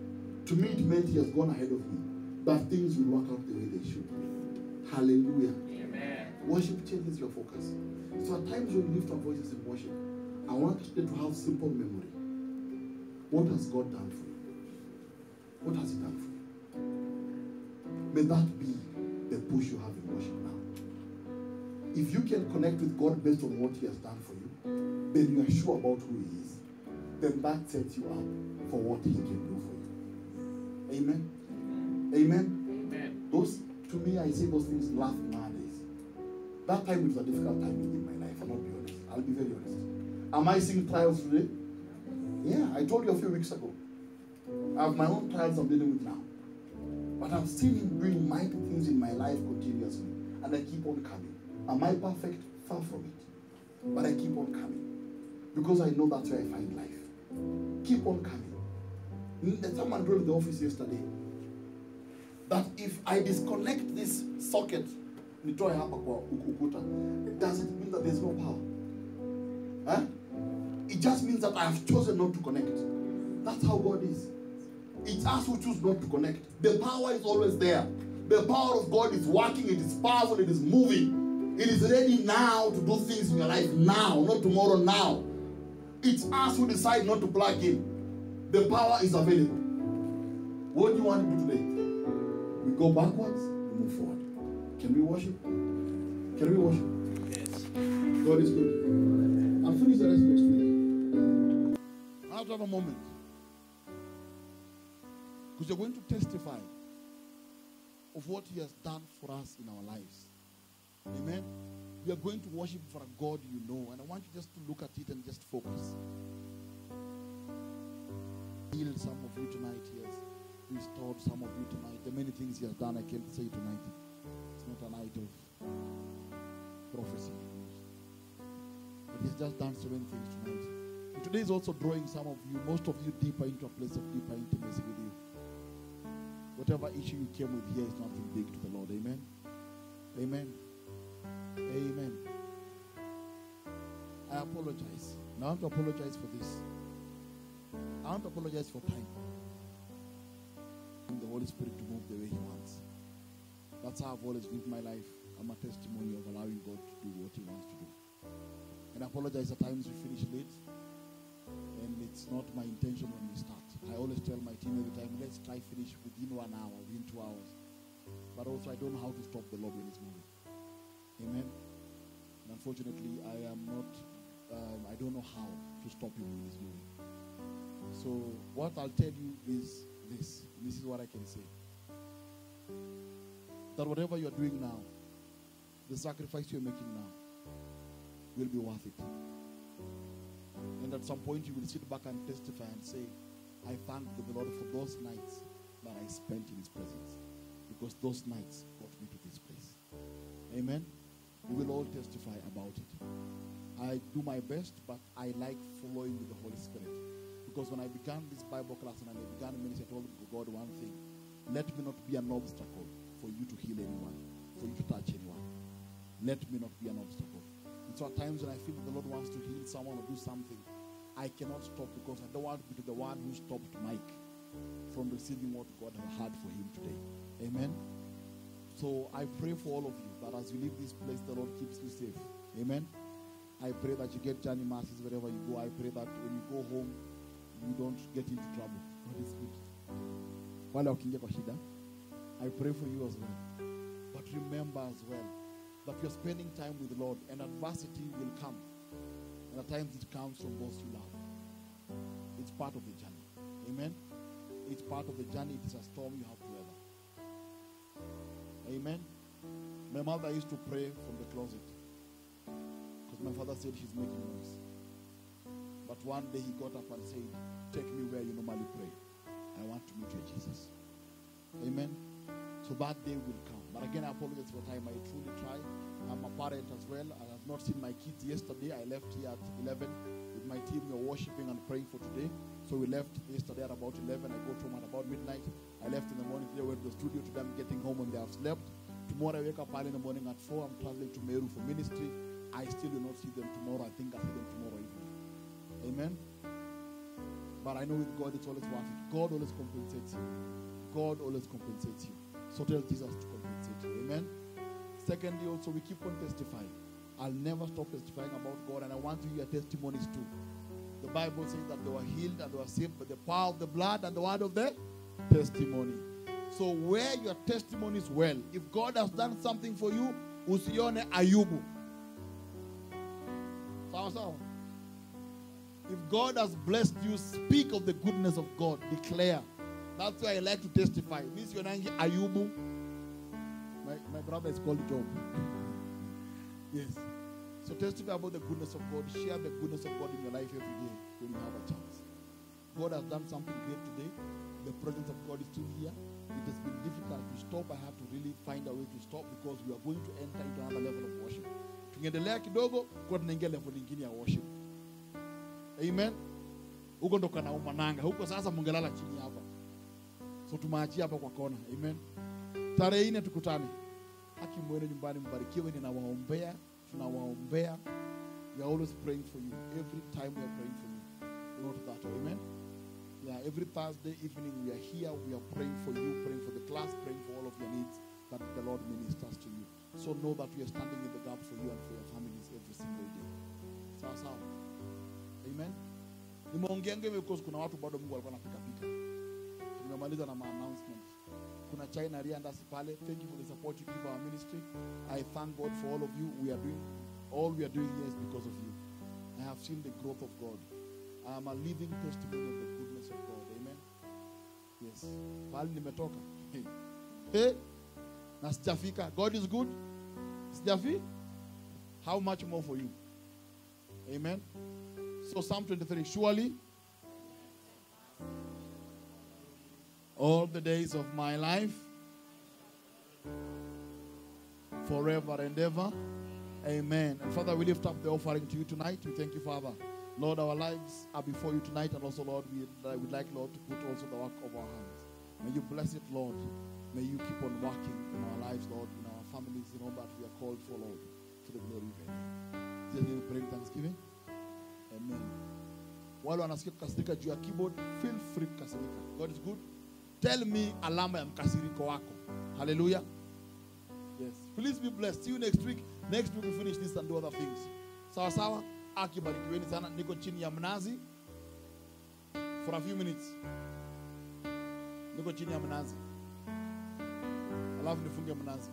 To me, it meant he has gone ahead of me. That things will work out the way they should. Hallelujah. Amen. Worship changes your focus. So at times when we lift our voices in worship, I want you to have simple memory. What has God done for you? What has He done for you? May that be the push you have in worship. If you can connect with God based on what He has done for you, then you are sure about who He is. Then that sets you up for what He can do for you. Amen. Amen. Amen. Those, to me, I say those things laugh nowadays. That time was a difficult time in my life. I'll not be honest. I'll be very honest. Am I seeing trials today? Yeah, I told you a few weeks ago. I have my own trials I'm dealing with now. But I'm still doing mighty things in my life continuously. And I keep on coming. Am I perfect? Far from it. but I keep on coming because I know that's where I find life. Keep on coming. Someone told the office yesterday that if I disconnect this socket, nitoe does it mean that there's no power? Huh? It just means that I have chosen not to connect. That's how God is. It's us who choose not to connect. The power is always there. The power of God is working, it is powerful, it is moving. It is ready now to do things in your life now, not tomorrow, now. It's us who decide not to plug in. The power is available. What do you want to do today? We go backwards, we move forward. Can we worship? Can we worship? Yes. God is good. I'll finish the rest next week. I have to have a moment. Because you're going to testify of what He has done for us in our lives. Amen. We are going to worship for a God you know. And I want you just to look at it and just focus. Healed some of you tonight. He restored some of you tonight. The many things He has done, I can't say tonight. It's not a night of prophecy. But He's just done many things tonight. And today is also drawing some of you, most of you, deeper into a place of deeper intimacy with you. Whatever issue you came with here is nothing big to the Lord. Amen. Amen. Amen. I apologize. Now I want to apologize for this. I want to apologize for time. And the Holy Spirit to move the way He wants. That's how I've always lived my life. I'm a testimony of allowing God to do what He wants to do. And I apologize at times we finish late. And it's not my intention when we start. I always tell my team every time, let's try finish within one hour, within two hours. But also I don't know how to stop the Lord when He's moving. Amen. And unfortunately, I am not, um, I don't know how to stop you when this moving. So what I'll tell you is this. This is what I can say. That whatever you're doing now, the sacrifice you're making now, will be worth it. And at some point, you will sit back and testify and say, I thank the Lord for those nights that I spent in His presence. Because those nights brought me to this place. Amen. We will all testify about it. I do my best, but I like following with the Holy Spirit. Because when I began this Bible class and I began ministry, I told God one thing let me not be an obstacle for you to heal anyone, for you to touch anyone. Let me not be an obstacle. And so at times when I feel the Lord wants to heal someone or do something, I cannot stop because I don't want to be the one who stopped Mike from receiving what God had for him today. Amen. So I pray for all of you that as you leave this place, the Lord keeps you safe. Amen. I pray that you get journey masses wherever you go. I pray that when you go home, you don't get into trouble. God is good. I pray for you as well. But remember as well that you're spending time with the Lord and adversity will come. And at times it comes from those you love. It's part of the journey. Amen. It's part of the journey. It is a storm you have to weather. Amen. My mother used to pray from the closet because my father said she's making noise. But one day he got up and said, Take me where you normally pray. I want to meet you, Jesus. Amen. So that day will come. But again, I apologize for time. I truly try. I'm a parent as well. I have not seen my kids yesterday. I left here at 11 with my team. We're worshiping and praying for today. So we left yesterday at about 11. I go to home at about midnight. I left in the morning. Today went to the studio. Today I'm getting home and they have slept. Tomorrow I wake up early in the morning at 4. I'm traveling to Meru for ministry. I still will not see them tomorrow. I think I'll see them tomorrow evening. Amen. But I know with God it's always worth it. God always compensates you. God always compensates you. So tell Jesus to compensate you. Amen. Secondly, also we keep on testifying. I'll never stop testifying about God, and I want to hear testimonies too. Bible says that they were healed and they were saved by the power of the blood and the word of the testimony. So where your testimony is well, if God has done something for you, usione ayubu. Sawa sawa. If God has blessed you, speak of the goodness of God. Declare. That's why I like to testify. This Yonangi Ayubu. My, my brother is called Job. yes. So testify about the goodness of God. Share the goodness of God in your life every day when you have a chance. God has done something great today. The presence of God is still here. it has been difficult to stop. I have to really find a way to stop because we are going to enter into another level of worship. Tungeendelea kidogo kwa tunaingia level nyingine ya worship. Amen. Huko ndo kana umananga. Huko sasa mungelala chini hapa. So tumaachia hapa kwa kona. Amen. Tarehe nne tukutane. Haki mwene nyumbani mbarikiwe, ninawaombea, tunawaombea. We are always praying for you. Every time we are praying for you. Note that. Amen. Yeah, every Thursday evening we are here. We are praying for you, praying for the class, praying for all of your needs that the Lord ministers to you. So know that we are standing in the gap for you and for your families every single day. Sawa sawa. Amen. Nimeongeanga hivyo because kuna watu bado Mungu alikuwa anapika pika. Tumemaliza na ma announcements. Kuna China Riandas pale. Thank you for the support you give our ministry. I thank God for all of you. We are doing all we are doing here is because of you. I have seen the growth of God. I am a living testimony of the goodness of God. Amen. Yes. Pahali nimetoka. Hey. Eh? Na sijafika. God is good. Sijafi? How much more for you? Amen. So Psalm 23, surely all the days of my life forever and ever. Amen. And Father, we lift up the offering to you tonight. We thank you, Father. Lord, our lives are before you tonight, and also, Lord, we uh, I would like, Lord, to put also the work of our hands. May you bless it, Lord. May you keep on working in our lives, Lord, in our families, in all that we are called for, Lord, to the glory of. Just need to pray thanksgiving. Amen. Wale wanasikia kukasirika juu ya keyboard, feel free kukasirika. God is good. Tell me alama ya mkasiriko wako. Hallelujah. Yes. Please be blessed. See you next week. Next week we finish this and do other things. Sawa sawa. Akibarikiweni sana. Niko chini ya mnazi for a few minutes. Niko chini ya mnazi. Alafu nifunge mnazi.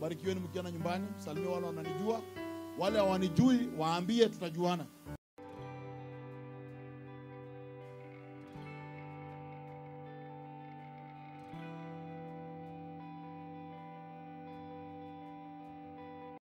Barikiweni mkiana nyumbani. Salimia wale wananijua. Wale hawanijui waambie tutajuana.